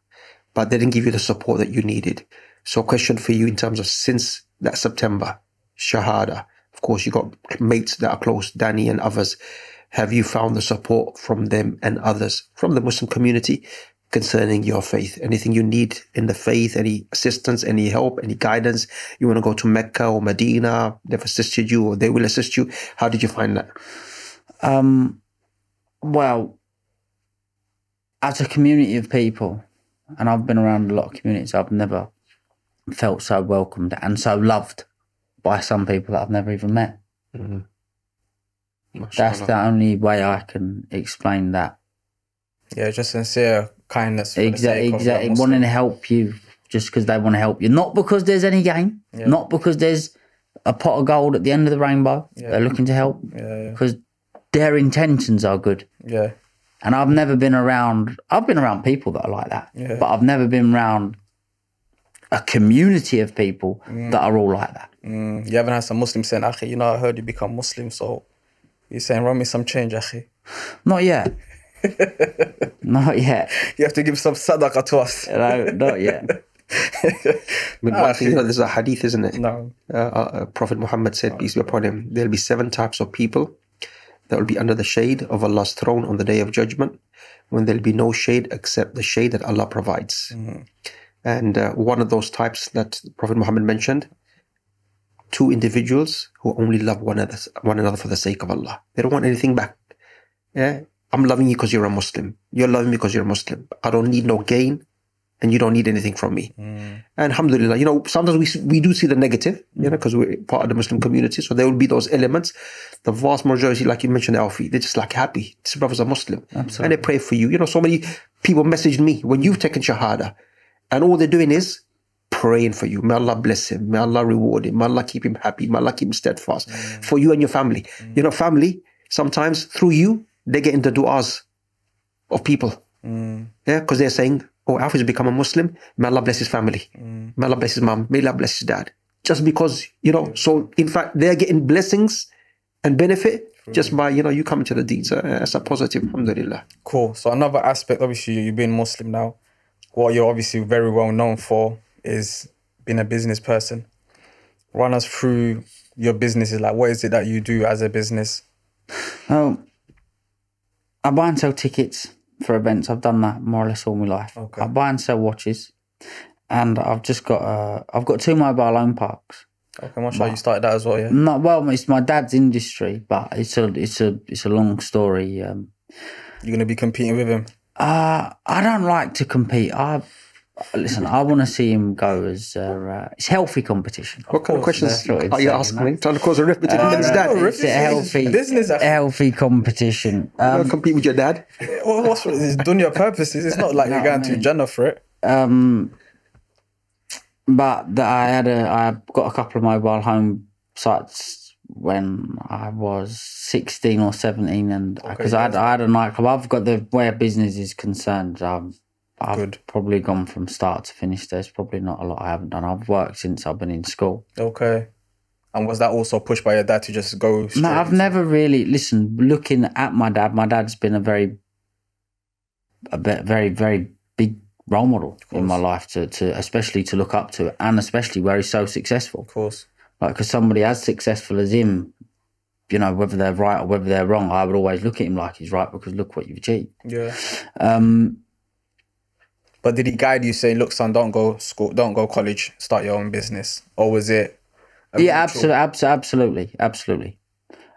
but they didn't give you the support that you needed. So, question for you in terms of since that September, Shahada, of course, you got mates that are close, Danny and others. Have you found the support from them and others from the Muslim community concerning your faith? Anything you need in the faith, any assistance, any help, any guidance? You want to go to Mecca or Medina? They've assisted you or they will assist you. How did you find that? Um, well, as a community of people, and I've been around a lot of communities, I've never felt so welcomed and so loved by some people that I've never even met. That's the only way I can explain that. Yeah, just sincere kindness. Exactly, exactly. Wanting to help you just because they want to help you, not because there's any gain, not because there's a pot of gold at the end of the rainbow. They're looking to help Yeah, because their intentions are good. yeah, And I've never been around. I've been around people that are like that, Yeah. but I've never been around a community of people that are all like that. Mm, you haven't had some Muslims saying, Akhi, you know, I heard you become Muslim, so you're saying, run me some change, Akhi. Not yet. not yet. You have to give some sadaqah to us. No, not yet. But one thing, you know, there's a hadith, isn't it? No. Uh, uh, Prophet Muhammad said, peace be upon him, there'll be seven types of people that will be under the shade of Allah's throne on the day of judgment, when there'll be no shade except the shade that Allah provides. And uh, one of those types that Prophet Muhammad mentioned, two individuals who only love one another, one another for the sake of Allah. They don't want anything back. Yeah, I'm loving you because you're a Muslim. You're loving me because you're a Muslim. I don't need no gain, and you don't need anything from me. Mm. And Alhamdulillah, you know, sometimes we we do see the negative, you know, mm. because we're part of the Muslim community. So there will be those elements. The vast majority, like you mentioned, Alfie, they're just like happy. This brother's a Muslim, and they pray for you. You know, so many people messaged me when you've taken Shahada, and all they're doing is praying for you. May Allah bless him. May Allah reward him. May Allah keep him happy. May Allah keep him steadfast mm. for you and your family. You know, family, sometimes through you, they get into du'as of people. Yeah, because they're saying, oh, Alfie's become a Muslim. May Allah bless his family. May Allah bless his mom. May Allah bless his dad. Just because, you know, so in fact, they're getting blessings and benefit just by, you know, you coming to the deeds. Uh, that's a positive, alhamdulillah. Cool. So another aspect, obviously, you being Muslim now, what you're obviously very well known for is being a business person. Run us through your businesses. Like, what is it that you do as a business? Oh, I buy and sell tickets for events. I've done that more or less all my life. Okay. I buy and sell watches, and I've just got uh, I've got two mobile home parks. Okay, mashallah, you started that as well, yeah. Not well, it's my dad's industry, but it's a it's a it's a long story. Um, You're gonna be competing with him. uh, I don't like to compete. I listen. I want to see him go as uh, uh, it's healthy competition. What kind of questions that's what it's are you asking me? Trying to cause a rift between Uh, men's no, dad? rift- It's a healthy Business, I- healthy competition. You Um, wanna compete with your dad? Well, what's it's done your purposes? It's not like you're going to Jannah for it. um, but that I had a I got a couple of mobile home sites when I was sixteen or seventeen, and because I had I had a nightclub. I've got the where business is concerned. Um, I've Good. probably gone from start to finish. There's probably not a lot I haven't done. I've worked since I've been in school. Okay. And was that also pushed by your dad to just go? No, I've never really listened. Looking at my dad, my dad's been a very, a bit, very, very big role model in my life to, to, especially to look up to, and especially where he's so successful. Of course. Like, because somebody as successful as him, you know, whether they're right or whether they're wrong, I would always look at him like he's right because look what you've achieved. Yeah. Um, But did he guide you saying, look, son, don't go school, don't go college, start your own business? Or was it? yeah, absolutely, absolutely, absolutely,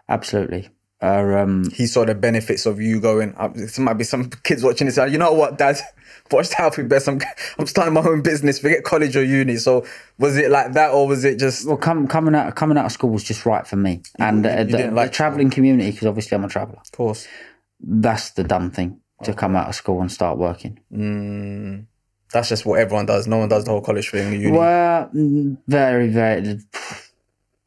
absolutely. Uh, um, He saw the benefits of you going. Uh, there might be some kids watching this. You know what, Dad? Watch the Healthy Best. I'm, I'm starting my own business. Forget college or uni. So was it like that, or was it just? well, come, coming out coming out of school was just right for me, and uh, the, like the traveling community because obviously I'm a traveller. Of course. That's the done thing to come out of school and start working. Mm, that's just what everyone does. No one does the whole college thing. Uni. Well, mm, very very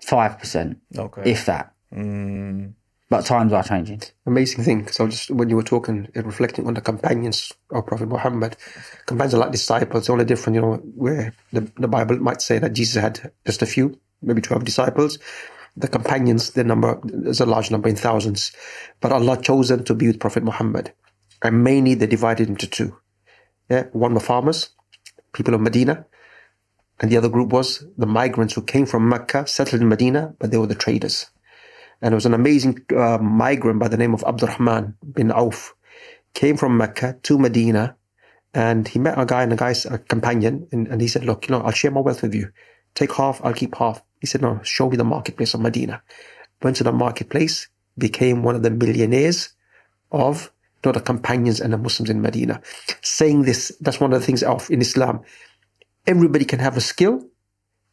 five percent, Okay. if that. Mm, But times are changing. Amazing thing. So just when you were talking, and reflecting on the companions of Prophet Muhammad, companions are like disciples. Only different, you know, where the, the Bible might say that Jesus had just a few, maybe twelve disciples. The companions, the number is a large number in thousands, but Allah chose them to be with Prophet Muhammad, mainly they divided into two. Yeah, one were farmers, people of Medina, and the other group was the migrants who came from Mecca, settled in Medina, but they were the traders. And it was an amazing uh, migrant by the name of Abdurrahman bin Auf. Came from Mecca to Medina and he met a guy and a guy's a companion and, and he said, look, you know, I'll share my wealth with you. Take half, I'll keep half. He said, no, show me the marketplace of Medina. Went to the marketplace, became one of the millionaires of you know, the companions and the Muslims in Medina. Saying this, that's one of the things of in Islam. Everybody can have a skill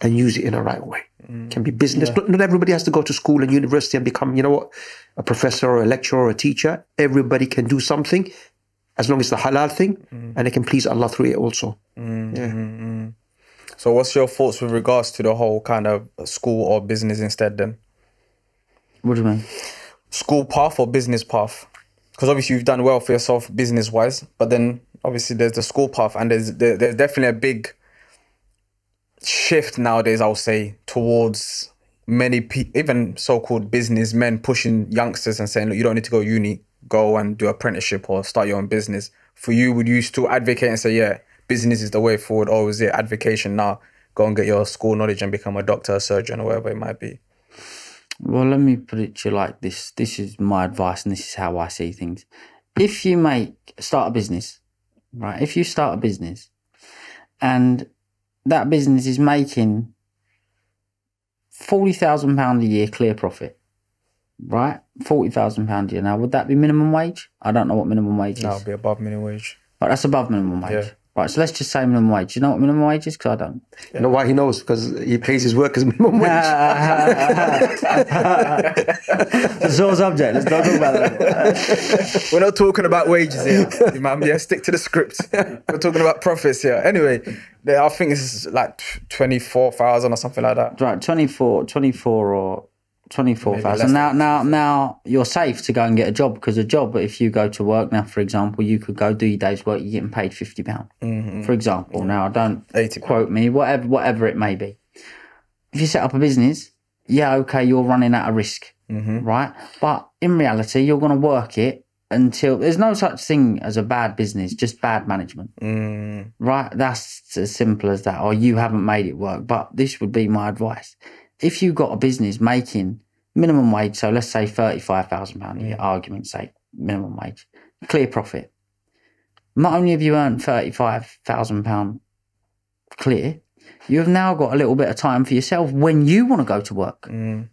and use it in a right way. Mm. Can be business. Not, not everybody has to go to school and university and become, you know what, a professor or a lecturer or a teacher. Everybody can do something as long as it's the halal thing mm. and it can please Allah through it also. Mm, yeah. so what's your thoughts with regards to the whole kind of school or business instead? Then What do you mean? school path or business path? Because obviously you've done well for yourself business wise, but then obviously there's the school path, and there's there, there's definitely a big shift nowadays. I'll say towards many people, even so-called businessmen, pushing youngsters and saying, "Look, you don't need to go uni. Go and do apprenticeship or start your own business." For you, would you still advocate and say, "Yeah, business is the way forward," or is it advocation now? Go and get your school knowledge and become a doctor, a surgeon, or whatever it might be. Well, let me put it to you like this. This is my advice, and this is how I see things. If you make start a business, right? If you start a business, and that business is making forty thousand pound a year clear profit, right? Forty thousand pound a year. Now, would that be minimum wage? I don't know what minimum wage is, That would be above minimum wage. but that's above minimum wage. Yeah. Right. So let's just say minimum wage. Do you know what minimum wage is? Because I don't. You know why he knows? Because he pays his workers minimum wage. it's all subject. Let's not talk about that. We're not talking about wages here, man. Yeah, stick to the script. We're talking about profits here. Anyway, I think it's like twenty four thousand or something like that. Right, 24, 24 or twenty four less thousand. Now, now, now you're safe to go and get a job because a job. If you go to work now, for example, you could go do your day's work. You're getting paid fifty pound, for example. Now, I don't 80 quote me. Whatever, whatever it may be. If you set up a business, yeah, okay, you're running at a risk, right? But in reality, you're going to work it until there's no such thing as a bad business, just bad management. Mm, Right? That's as simple as that. Or you haven't made it work. But this would be my advice. If you've got a business making minimum wage, so let's say £35,000 a year, argument's sake, minimum wage, clear profit. Not only have you earned £35,000 clear, you have now got a little bit of time for yourself when you want to go to work. mm,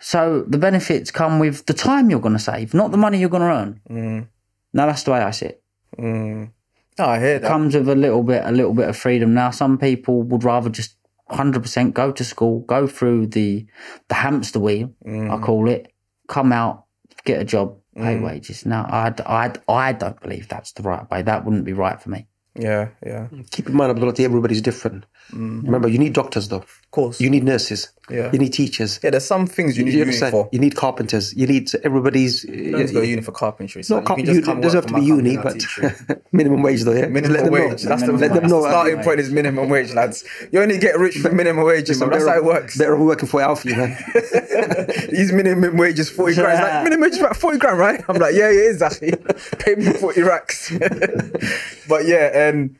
So the benefits come with the time you're going to save, not the money you're going to earn. mm, Now that's the way I see it. mm. No, I hear that. comes with a little bit a little bit of freedom now some people would rather just 100% go to school go through the the hamster wheel i mm. call it come out get a job pay mm. wages. Now I, I, I don't believe that's the right way. That wouldn't be right for me. Yeah, yeah. Keep in mind, Abdullah, everybody's different. Mm. Remember, you need doctors, though. Of course. You need nurses. Yeah. You need teachers. yeah, there's some things you need You uni for. You need carpenters. You need everybody's. You don't go uni for carpentry. So Not you can just you, come doesn't have to be uni, but minimum wage, though. Yeah, Minimum let them know. wage. That's the, let them know. the starting point is minimum wage, lads. You only get rich for minimum wage. so that's how it works. Better off working for Alfie, man. His minimum wage is 40 grand. He's like, minimum wage is about 40 grand, right? I'm like, yeah, it is actually. Pay me 40 racks. but yeah, and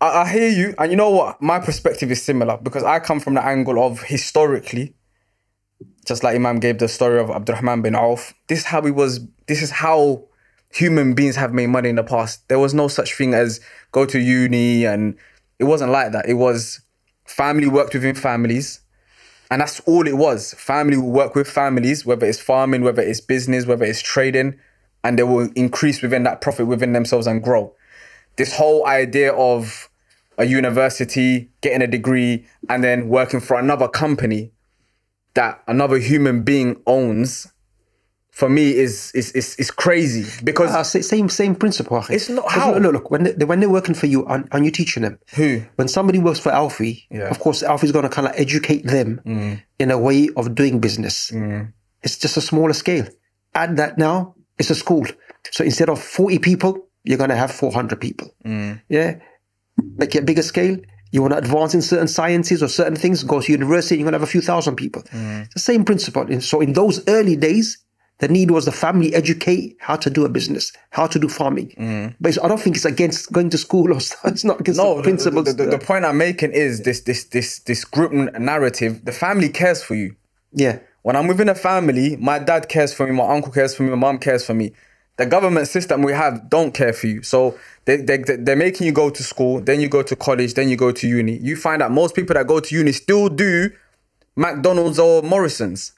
I, I hear you. And you know what? My perspective is similar because I come from the angle of historically, just like Imam gave the story of Abdurrahman bin Auf. This is how he was, this is how human beings have made money in the past. There was no such thing as go to uni and it wasn't like that. It was family worked within families. And that's all it was. Family will work with families, whether it's farming, whether it's business, whether it's trading, and they will increase within that profit within themselves and grow. This whole idea of a university, getting a degree, and then working for another company that another human being owns, for me is is is, is crazy because Uh, same same principle. It's not- how? Look, look, look, when they, when they're working for you, and, and you're teaching them. Who? When somebody works for Alfie, Yeah. of course, Alfie's going to kind of educate them in a way of doing business. It's just a smaller scale. Add that now, it's a school. So instead of 40 people, you're going to have 400 people. Mm. Yeah. Make it a bigger scale. You want to advance in certain sciences or certain things, go to university, you're going to have a few thousand people. Mm. It's the same principle. And so in those early days, the need was the family educate how to do a business, how to do farming. Mm. But I don't think it's against going to school or stuff. It's not against no, the the, principles. the, the, the point I'm making is this this this this group narrative. The family cares for you. yeah. When I'm within a family, my dad cares for me, my uncle cares for me, my mom cares for me. The government system we have don't care for you. So they, they, they- they're making you go to school, then you go to college, then you go to uni. You find out most people that go to uni still do McDonald's or Morrison's.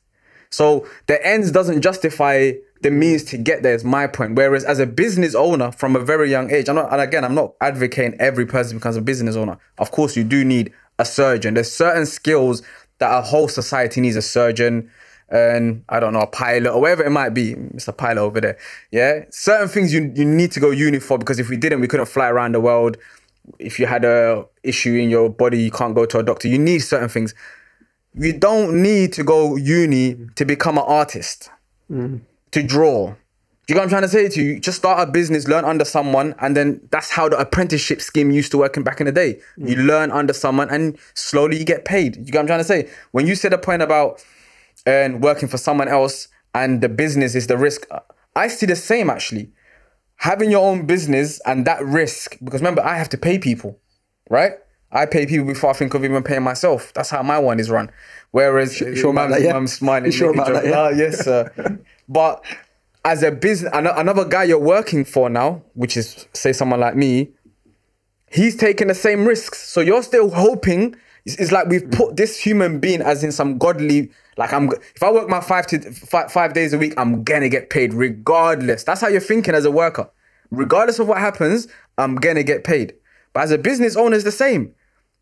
So the ends doesn't justify the means to get there is my point. Whereas as a business owner from a very young age, I'm not, and again, I'm not advocating every person becomes a business owner. Of course, you do need a surgeon. There's certain skills that a whole society needs a surgeon and I don't know, a pilot or whatever it might be. Mr. Pilot over there. Yeah. Certain things you, you need to go uni for because if we didn't, we couldn't fly around the world. If you had a issue in your body, you can't go to a doctor. You need certain things you don't need to go uni to become an artist, mm. to draw. Do you know what I'm trying to say to you? Just start a business, learn under someone, and then that's how the apprenticeship scheme used to work in back in the day. You mm. learn under someone and slowly you get paid. You know what I'm trying to say? When you said a point about um, working for someone else and the business is the risk, I see the same actually. Having your own business and that risk, because remember, I have to pay people, right? I pay people before I think of even paying myself. That's how my one is run. Whereas sure about Mum's- that, yeah? Mum's smiling. Sure about that, yeah? Ah, yes, sir. but as a business, ano- another guy you're working for now, which is say someone like me, he's taking the same risks. So you're still hoping. It's, it's like we've put this human being as in some godly. Like I'm, if I work my five to five, five days a week, I'm gonna get paid regardless. That's how you're thinking as a worker. Regardless of what happens, I'm gonna get paid. But as a business owner, it's the same.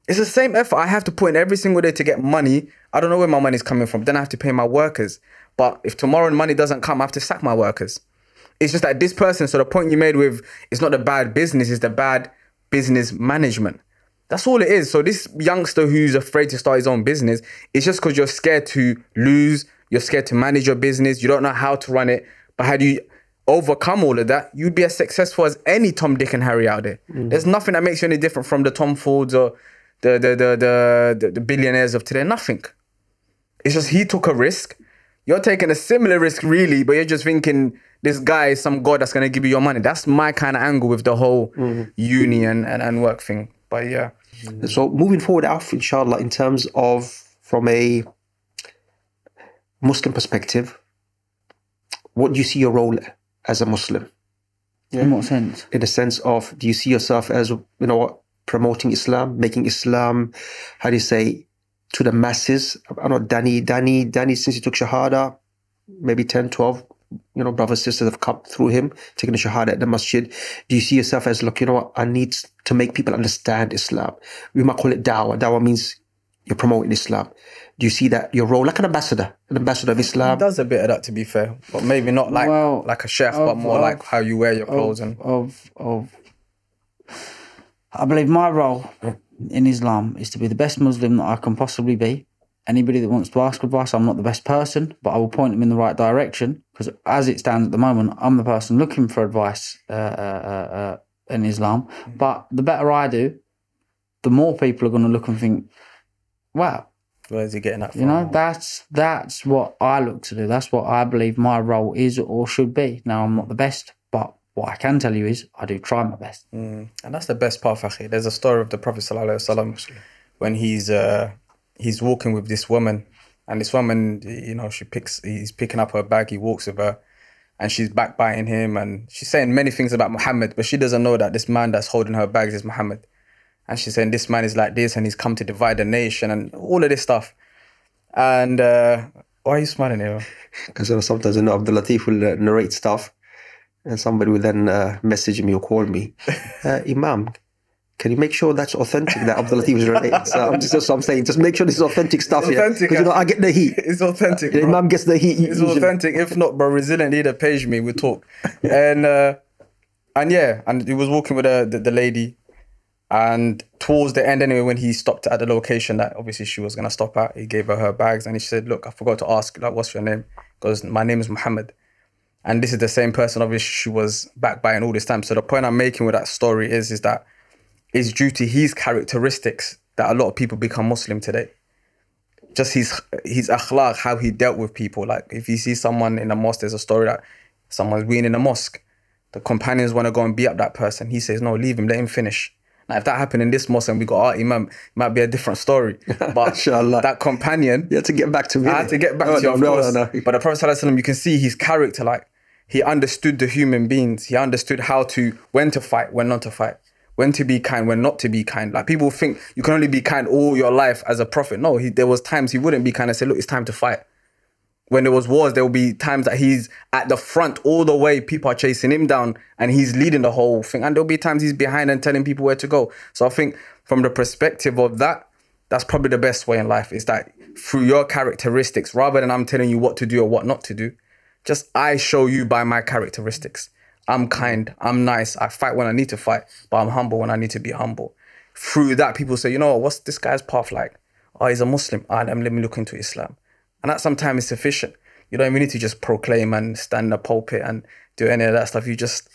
It's the same effort I have to put in every single day to get money. I don't know where my money's coming from. Then I have to pay my workers. But if tomorrow money doesn't come, I have to sack my workers. It's just that this person, so the point you made with it's not the bad business, it's the bad business management. That's all it is. So this youngster who's afraid to start his own business, it's just because you're scared to lose, you're scared to manage your business, you don't know how to run it. But had you overcome all of that, you'd be as successful as any Tom, Dick, and Harry out there. Mm. There's nothing that makes you any different from the Tom Fords or the the the the, the, billionaires of today. Nothing. It's just he took a risk. You're taking a similar risk, really, but you're just thinking this guy is some god that's gonna give you your money. That's my kind of angle with the whole mm-hmm. uni and, and, and work thing. But yeah, mm. So moving forward, Alf, inshallah, in terms of from a Muslim perspective, what do you see your role as a Muslim? In what sense? In the sense of, do you see yourself as, you know, promoting Islam, making Islam, how do you say, to the masses? I know Danny, Danny, Danny, since he took Shahada, maybe 10, 12, you know, brothers, sisters have come through him, taking the Shahada at the masjid. Do you see yourself as, look, you know what, I need to make people understand Islam? We might call it dawah. Dawah means you're promoting Islam. Do you see that your role, like an ambassador, an ambassador of he Islam? does a bit of that to be fair, but maybe not like Well, like a chef, but more of- like how you wear your clothes and of of I believe my role in Islam is to be the best Muslim that I can possibly be. Anybody that wants to ask advice, I'm not the best person, but I will point them in the right direction because as it stands at the moment, I'm the person looking for advice uh, uh, uh, uh, in Islam. But the better I do, the more people are going to look and think, "Wow, where's he getting that from? you know, that's that's what I look to do. That's what I believe my role is or should be. Now I'm not the best, but what I can tell you is I do try my best. And that's the best part, Fakhi. There's a story of the Prophet Sallallahu Alaihi Wasallam when he's uh, he's walking with this woman, and this woman, you know, she picks, he's picking up her bag, he walks with her, and she's backbiting him, and she's saying many things about Muhammad, but she doesn't know that this man that's holding her bags is Muhammad, and she's saying this man is like this, and he's come to divide the nation, and all of this stuff, and uh, why are you smiling here? Because you know, sometimes you know, Abdul-Lateef will uh, narrate stuff, and somebody will then uh, message me or call me, uh, Imam. Can you make sure that's authentic that Abdul-Lateef is related? So I'm just, that's what I'm saying. Just make sure this is authentic stuff. It's yeah? authentic, Because you know uh, I get the heat. It's authentic. The bro. Imam gets the heat. It's usually. authentic. If not, bro, resilient leader page me. We talk, and uh, and yeah, and he was walking with the, the the lady, and towards the end, anyway, when he stopped at the location that obviously she was gonna stop at, he gave her her bags, and he said, "Look, I forgot to ask, like, what's your name? Because my name is Muhammad." And this is the same person, obviously, she was backbiting all this time. So the point I'm making with that story is, is that it's due to his characteristics that a lot of people become Muslim today just his his akhlaq, how he dealt with people. Like if you see someone in a mosque, there's a story that someone's being in a mosque, the companions want to go and beat up that person. He says, "No, leave him, let him finish." Now, if that happened in this mosque and we got our imam, it might be a different story. But that companion, You have to get back to me. I had to get back No, to you, no, of no, no, no. But the Prophet ﷺ, you can see his character. Like he understood the human beings. He understood how to when to fight, when not to fight, when to be kind, when not to be kind. Like people think you can only be kind all your life as a prophet. No, he, there was times he wouldn't be kind and say, "Look, it's time to fight." When there was wars, there will be times that he's at the front all the way. People are chasing him down, and he's leading the whole thing. And there'll be times he's behind and telling people where to go. So I think from the perspective of that, that's probably the best way in life is that through your characteristics, rather than I'm telling you what to do or what not to do, just I show you by my characteristics. I'm kind, I'm nice, I fight when I need to fight, but I'm humble when I need to be humble. Through that, people say, you know what, what's this guy's path like? Oh, he's a Muslim. Ah, let me, let me look into Islam. And that sometimes is sufficient. You don't even need to just proclaim and stand in the pulpit and do any of that stuff. You just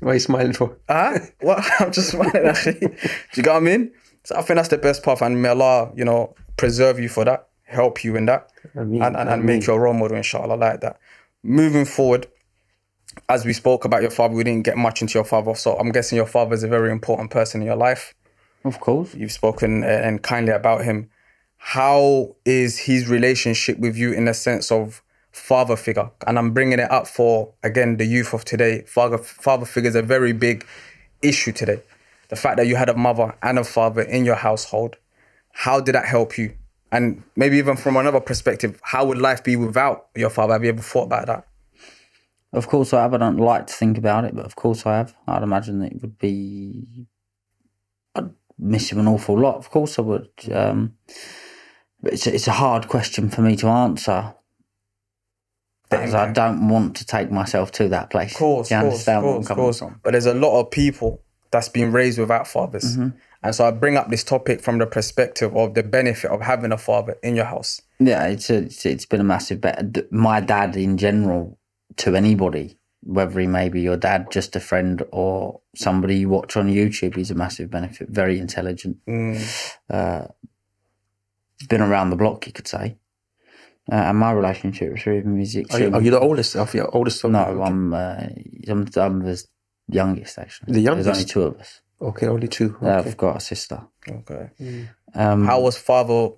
What are you smiling for? Ah, what? I'm just smiling, actually. Do you get what I mean? So I think that's the best path, and may Allah, you know, preserve you for that, help you in that, Ameen, and, and, and make you a role model, inshallah, like that. Moving forward, as we spoke about your father, we didn't get much into your father, so I'm guessing your father is a very important person in your life. Of course. You've spoken uh, and kindly about him. How is his relationship with you in a sense of father figure? And I'm bringing it up for again the youth of today. Father father figure is a very big issue today. The fact that you had a mother and a father in your household. How did that help you? And maybe even from another perspective, how would life be without your father? Have you ever thought about that? Of course I have. I don't like to think about it, but of course I have. I'd imagine that it would be. I'd miss him an awful lot. Of course I would. Um, but it's a, it's a hard question for me to answer. Because I don't want to take myself to that place. Of course, Do you course, understand where I'm course, from? But there's a lot of people that's been raised without fathers. Mm-hmm. And so I bring up this topic from the perspective of the benefit of having a father in your house. Yeah, it's a, it's, it's been a massive bet. My dad, in general, to anybody, whether he may be your dad, just a friend, or somebody you watch on YouTube, he's a massive benefit. Very intelligent. Mm. Uh, been around the block, you could say. Uh, and my relationship with him is Are you, are you the oldest of your oldest son? no, I'm, uh, I'm I'm the youngest actually. The youngest? There's only two of us. Okay, only two. Uh, I've got a sister. Okay. Um, How was father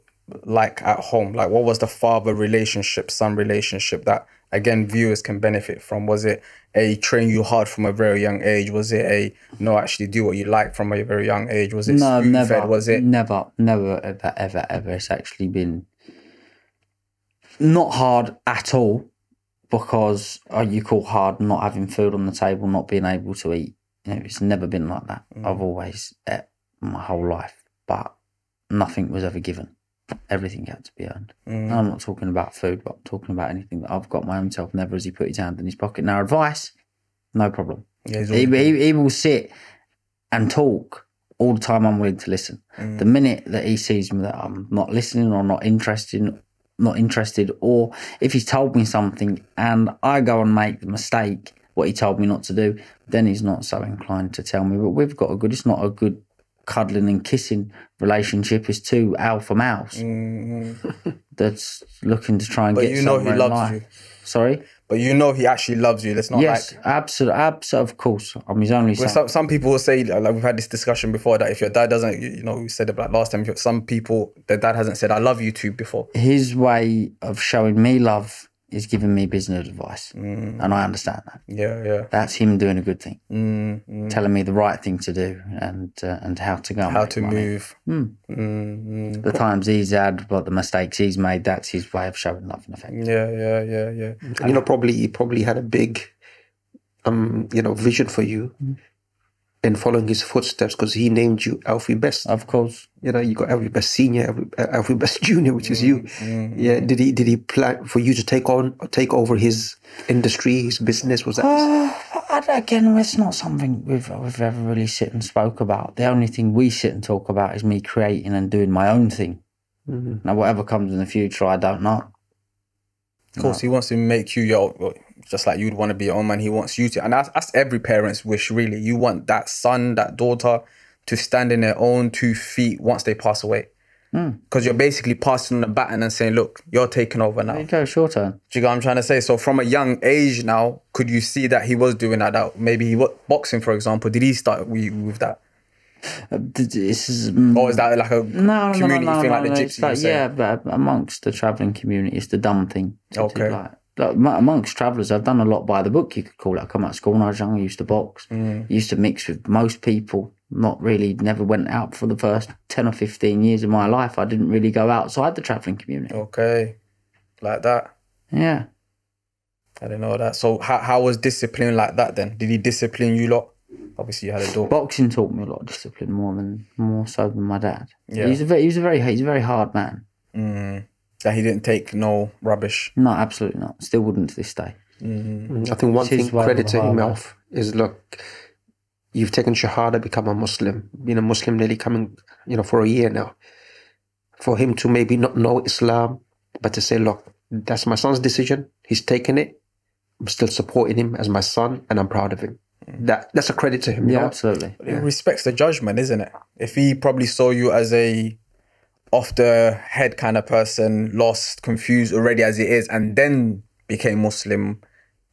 like at home? Like, what was the father relationship, son relationship that, again, viewers can benefit from? Was it a train you hard from a very young age? Was it a no, actually do what you like from a very young age? Was it No, never. fed? Was it never, never, ever, ever, ever? It's actually been not hard at all because uh, you call hard not having food on the table, not being able to eat. You know, it's never been like that. Mm. I've always ate my whole life, but nothing was ever given. Everything had to be earned. Mm. I'm not talking about food, but I'm talking about anything that I've got my own self. Never has he put his hand in his pocket. Now, advice, no problem. Yeah, He, he, he will sit and talk all the time. I'm willing to listen. Mm. The minute that he sees me that I'm not listening or not interested, not interested, or if he's told me something and I go and make the mistake, what he told me not to do, then he's not so inclined to tell me. But we've got a good. It's not a good cuddling and kissing relationship. is two alpha males that's looking to try and. But get you know he loves you. Sorry. But you know he actually loves you. Let's not Yes, like. absolutely, absolutely. Of course, um, I'm his only Well, son. some, some people will say, like we've had this discussion before, that if your dad doesn't, you know, we said it like last time, some people, their dad hasn't said, I love you too before. his way of showing me love is giving me business advice, Mm. and I understand that. Yeah, yeah. That's him doing a good thing, Mm, mm. telling me the right thing to do and uh, and how to go. How to money. move. Mm. Mm, mm. The times he's had, but the mistakes he's made, that's his way of showing love and affection. Yeah, yeah, yeah, yeah. And, you know, probably he probably had a big, um, you know, vision for you in following his footsteps because he named you Alfie Best. Of course, You know, you got Alfie Best Senior, Alfie, Alfie Best Junior, which is you. Yeah. Did he did he plan for you to take on take over his industry, his business? Was that? uh, again, it's not something we've we've ever really sit and spoke about. The only thing we sit and talk about is me creating and doing my own thing. Mhm. Now, whatever comes in the future, I don't know. Of course, he wants to make you your, well, just like you'd want to be your own man. He wants you to, and that's, that's every parent's wish, really. You want that son, that daughter to stand in their own two feet once they pass away. Because you're basically passing on the baton and saying, look, you're taking over now. There you go, turn. Do you get what I'm trying to say? So from a young age now, could you see that he was doing that? that maybe he was boxing, for example. Did he start with, with that? Uh, This is mm, Or is that like a no, community no, no, thing no, like the gypsy? like, yeah, but amongst the travelling community, it's the dumb thing. to do, Okay. Like, like, amongst travellers, I've done a lot by the book, you could call it. I come out of school when I was young, I used to box, Mm. used to mix with most people, not really, never went out for the first 10 or 15 years of my life. I didn't really go outside the travelling community. Okay. Like that. Yeah. I didn't know that. So how, how was discipline like that then? Did he discipline you a lot? Obviously you had a dog. Boxing taught me a lot of discipline more than, more so than my dad. Yeah. He's a very, he's a very, he's a very hard man. Mm. That he didn't take no rubbish. No, absolutely not. Still wouldn't to this day. Mm-hmm. I think one It's thing credit to him, off is look, you've taken Shahada, become a Muslim, been a Muslim nearly coming, you know, for a year now. For him to maybe not know Islam, but to say, look, that's my son's decision. He's taken it. I'm still supporting him as my son, and I'm proud of him. Mm. That that's a credit to him. you Yeah, know? absolutely. He respects the judgment, isn't it? If he probably saw you as a off the head kind of person, lost, confused already as he is, and then became Muslim,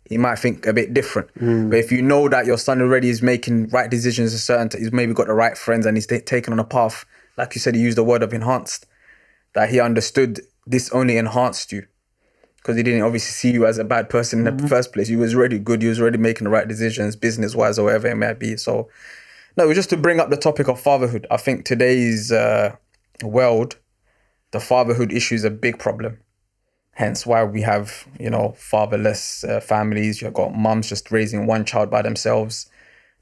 he might think a bit different. But if you know that your son already is making right decisions, a certain, he's maybe got the right friends, and he's ta- taken on a path, like you said, he used the word of enhanced, that he understood this only enhanced you. Because he didn't obviously see you as a bad person in the first place. You was already good. You was already making the right decisions, business wise or whatever it might be. So, no, just to bring up the topic of fatherhood. I think today's uh, world, the fatherhood issue is a big problem. Hence why we have, you know, fatherless uh, families. You've got mums just raising one child by themselves.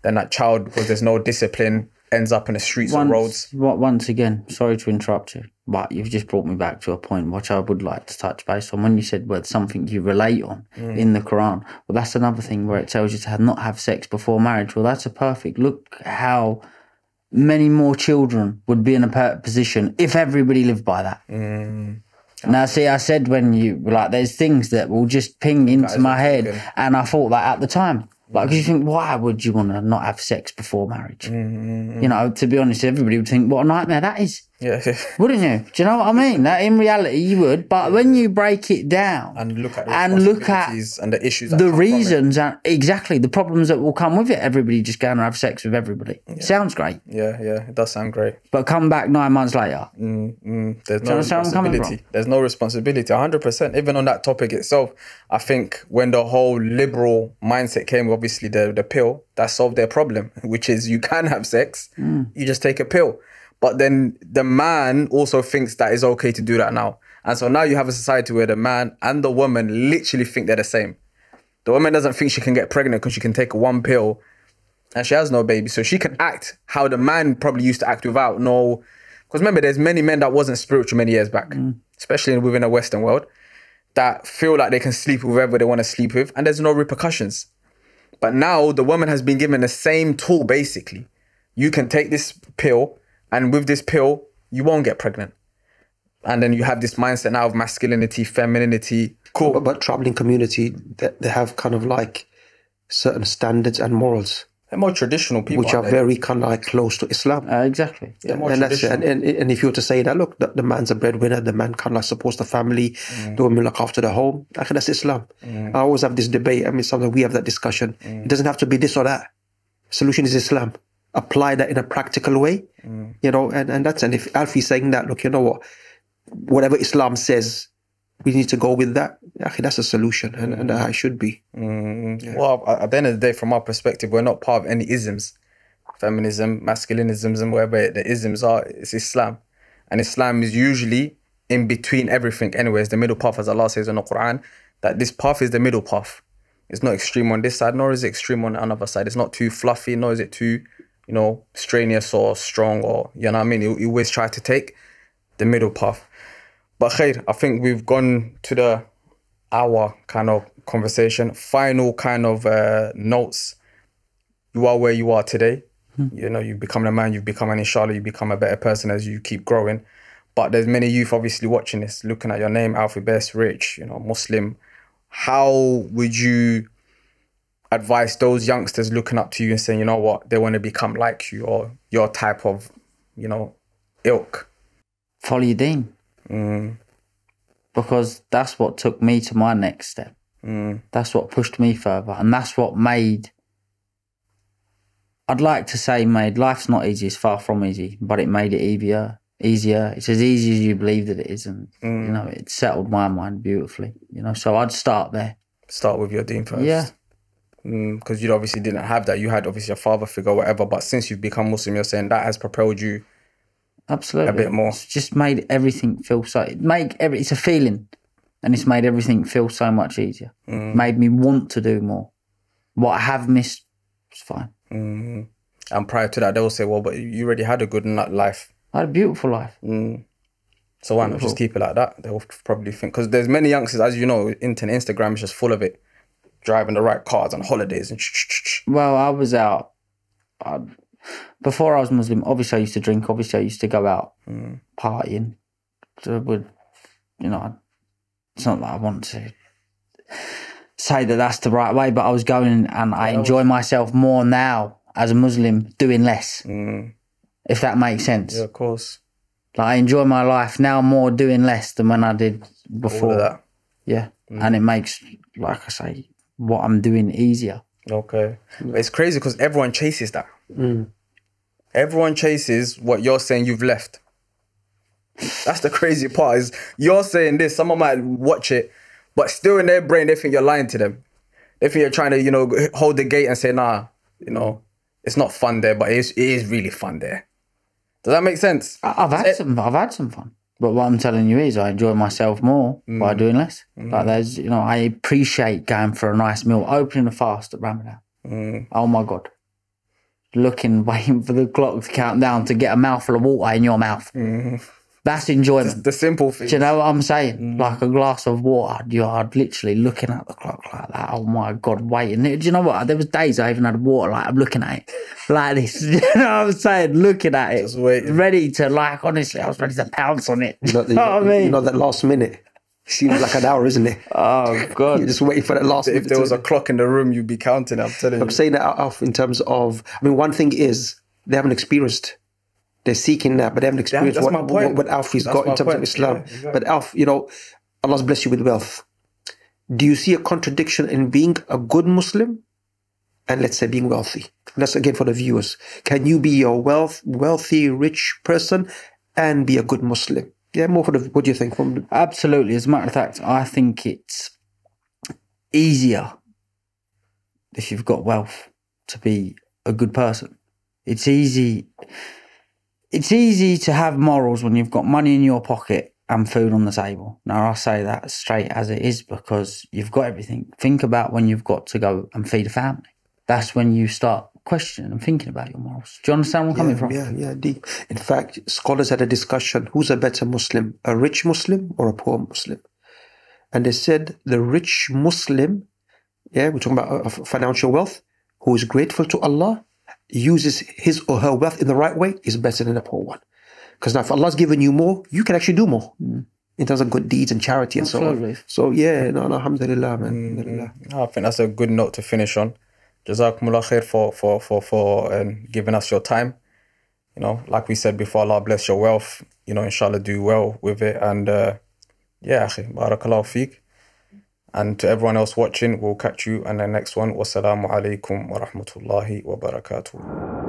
Then that child, because there's no discipline, ends up in the streets or roads. Once, once again, sorry to interrupt you, but you've just brought me back to a point which I would like to touch base on. When you said well, something you relate on Mm. in the Quran, well, that's another thing where it tells you to have, not have sex before marriage. Well, that's a perfect look how many more children would be in a position if everybody lived by that. Mm. Now, see, I said when you like, there's things that will just ping into my head, and I thought that at the time. Like, 'cause you think, why would you want to not have sex before marriage? Mm, You know, to be honest, everybody would think, what a nightmare that is, Yeah. wouldn't you? Do you know what I mean? That in reality, you would, but when you break it down and look at the and look at and the issues that the come from it. reasons and exactly the problems that will come with it, everybody just going to have sex with everybody. Sounds great, Yeah, yeah, it does sound great. but come back nine months later. Mm, there's no you understand where I'm coming responsibility. There's no responsibility. 100%. Even on that topic itself, I think when the whole liberal mindset came, obviously the, the pill, that solved their problem, which is you can have sex, you just take a pill. But then the man also thinks that it's okay to do that now. And so now you have a society where the man and the woman literally think they're the same. The woman doesn't think she can get pregnant because she can take one pill and she has no baby. So she can act how the man probably used to act without no. Because remember, there's many men that wasn't spiritual many years back, mm. especially within the Western world, that feel like they can sleep with whoever they want to sleep with, and there's no repercussions. But now the woman has been given the same tool basically. You can take this pill, and with this pill, you won't get pregnant. And then you have this mindset now of masculinity, femininity. Cool. But, but traveling community, they, they have kind of like certain standards and morals, They're more traditional people. which are they? very kind of like close to Islam. Uh, exactly. They're and that's it. And, and and if you were to say that, look, the, the man's a breadwinner, the man kind of like supports the family, the woman look after the home. I think that's Islam. I always have this debate. I mean, sometimes we have that discussion. It doesn't have to be this or that. Solution is Islam. Apply that in a practical way, mm. you know. And and that's and if Alfie's saying that, look, you know what, whatever Islam says, we need to go with that. I think that's a solution, and, and that should be. Mm-hmm. Well, at at the end of the day, from our perspective, we're not part of any isms, feminism, masculinisms, and whatever the isms are. It's Islam, and Islam is usually in between everything. Anyways, the middle path, as Allah says in the Quran, that this path is the middle path. It's not extreme on this side, nor is it extreme on another side. It's not too fluffy, nor is it too, you know, strenuous or strong, or you know what I mean. You, always try to take the middle path. But Khair, I think we've gone to the hour kind of conversation. Final kind of uh, notes. You are where you are today. You know, you've become a man, you've become an inshallah, you become a better person as you keep growing. But there's many youth obviously watching this, looking at your name, Alfie Best, Rich, you know, Muslim. How would you advise those youngsters looking up to you and saying, you know what, they want to become like you or your type of, you know, ilk? Follow your deen. Mm. Because that's what took me to my next step. Mm. That's what pushed me further. And that's what made, I'd like to say made, life's not easy, it's far from easy, but it made it easier. Easier. It's as easy as you believe that it is. And, you mm. know, it settled my mind beautifully. You know, so I'd start there. Start with your deen first. Yeah. Mm, because you obviously didn't have that. You had obviously a father figure, whatever. But since you've become Muslim, you're saying that has propelled you. Absolutely. A bit more. It's just made everything feel so. Make every. It's a feeling, and it's made everything feel so much easier. Mm. Made me want to do more. What I have missed, it's fine. Mm-hmm. And prior to that, they'll say, "Well, but you already had a good nut life, I had a beautiful life. Mm. so why not just keep it like that?" They'll probably think because there's many youngsters, as you know, internet, Instagram is just full of it, driving the right cars on holidays and. Well, I was out. I, before I was Muslim, obviously I used to drink. Obviously I used to go out hmm. partying. So I would, you know, it's not that I want to say that that's the right way, but I was going and I enjoy myself more now as a Muslim doing less. Hmm. If that makes sense. Yeah, of course. Like I enjoy my life now more doing less than when I did before. Yeah. And hmm. it makes, like I say, what I'm doing easier. Okay. It's crazy because everyone chases that. Mm. Everyone chases what you're saying you've left. That's the crazy part is you're saying this, someone might watch it, but still in their brain they think you're lying to them. They think you're trying to, you know, hold the gate and say, nah, you know, it's not fun there, but it is, it is really fun there. Does that make sense? I've had some. I've had some fun. But what I'm telling you is, I enjoy myself more by mm. doing less. Mm. Like there's, you know, I appreciate going for a nice meal, opening a fast at Ramadan. Mm. Oh my god, looking, waiting for the clock to count down to get a mouthful of water in your mouth. That's enjoyment. The simple thing. Do you know what I'm saying? Mm. Like a glass of water, you are literally looking at the clock like that. Oh my god, waiting. Do you know what? There was days I even had water like I'm looking at it like this. you know what I'm saying? Looking at it, Just waiting. ready to like. Honestly, I was ready to pounce on it. You know, You know what I mean? you know that last minute seems like an hour, isn't it? oh god! You're just waiting for that last If there was a clock in the room, you'd be counting. I'm telling you. I'm saying that Alf in terms of. I mean, one thing is they haven't experienced. They're seeking that, but they haven't experienced that's what, my point. what, what Alfie's That's got in terms point. of Islam. Yeah, exactly. But Alf, you know, Allah's blessed you with wealth. Do you see a contradiction in being a good Muslim and let's say being wealthy? And that's again for the viewers. Can you be a wealth, wealthy, rich person and be a good Muslim? Yeah, more for the. What do you think? From Absolutely. As a matter of fact, I think it's easier if you've got wealth to be a good person. It's easy. It's easy to have morals when you've got money in your pocket and food on the table. Now, I say that straight as it is because you've got everything. Think about when you've got to go and feed a family. That's when you start questioning and thinking about your morals. Do you understand where I'm coming from? Yeah, yeah, deep. In fact, scholars had a discussion who's a better Muslim, a rich Muslim or a poor Muslim? And they said the rich Muslim, yeah, we're talking about uh, financial wealth, who is grateful to Allah, uses his or her wealth in the right way, is better than a poor one. Because now, if Allah's given you more, you can actually do more in terms of good deeds and charity and so on. So, yeah, no, no, alhamdulillah, man. Alhamdulillah. I think that's a good note to finish on. Jazakumullah khair for for for for um, giving us your time. You know, like we said before, Allah bless your wealth. You know, inshallah, do well with it. And uh, yeah, barakallahu feek. And to everyone else watching, we'll catch you on the next one. Wassalamu alaikum wa rahmatullahi wa barakatuh.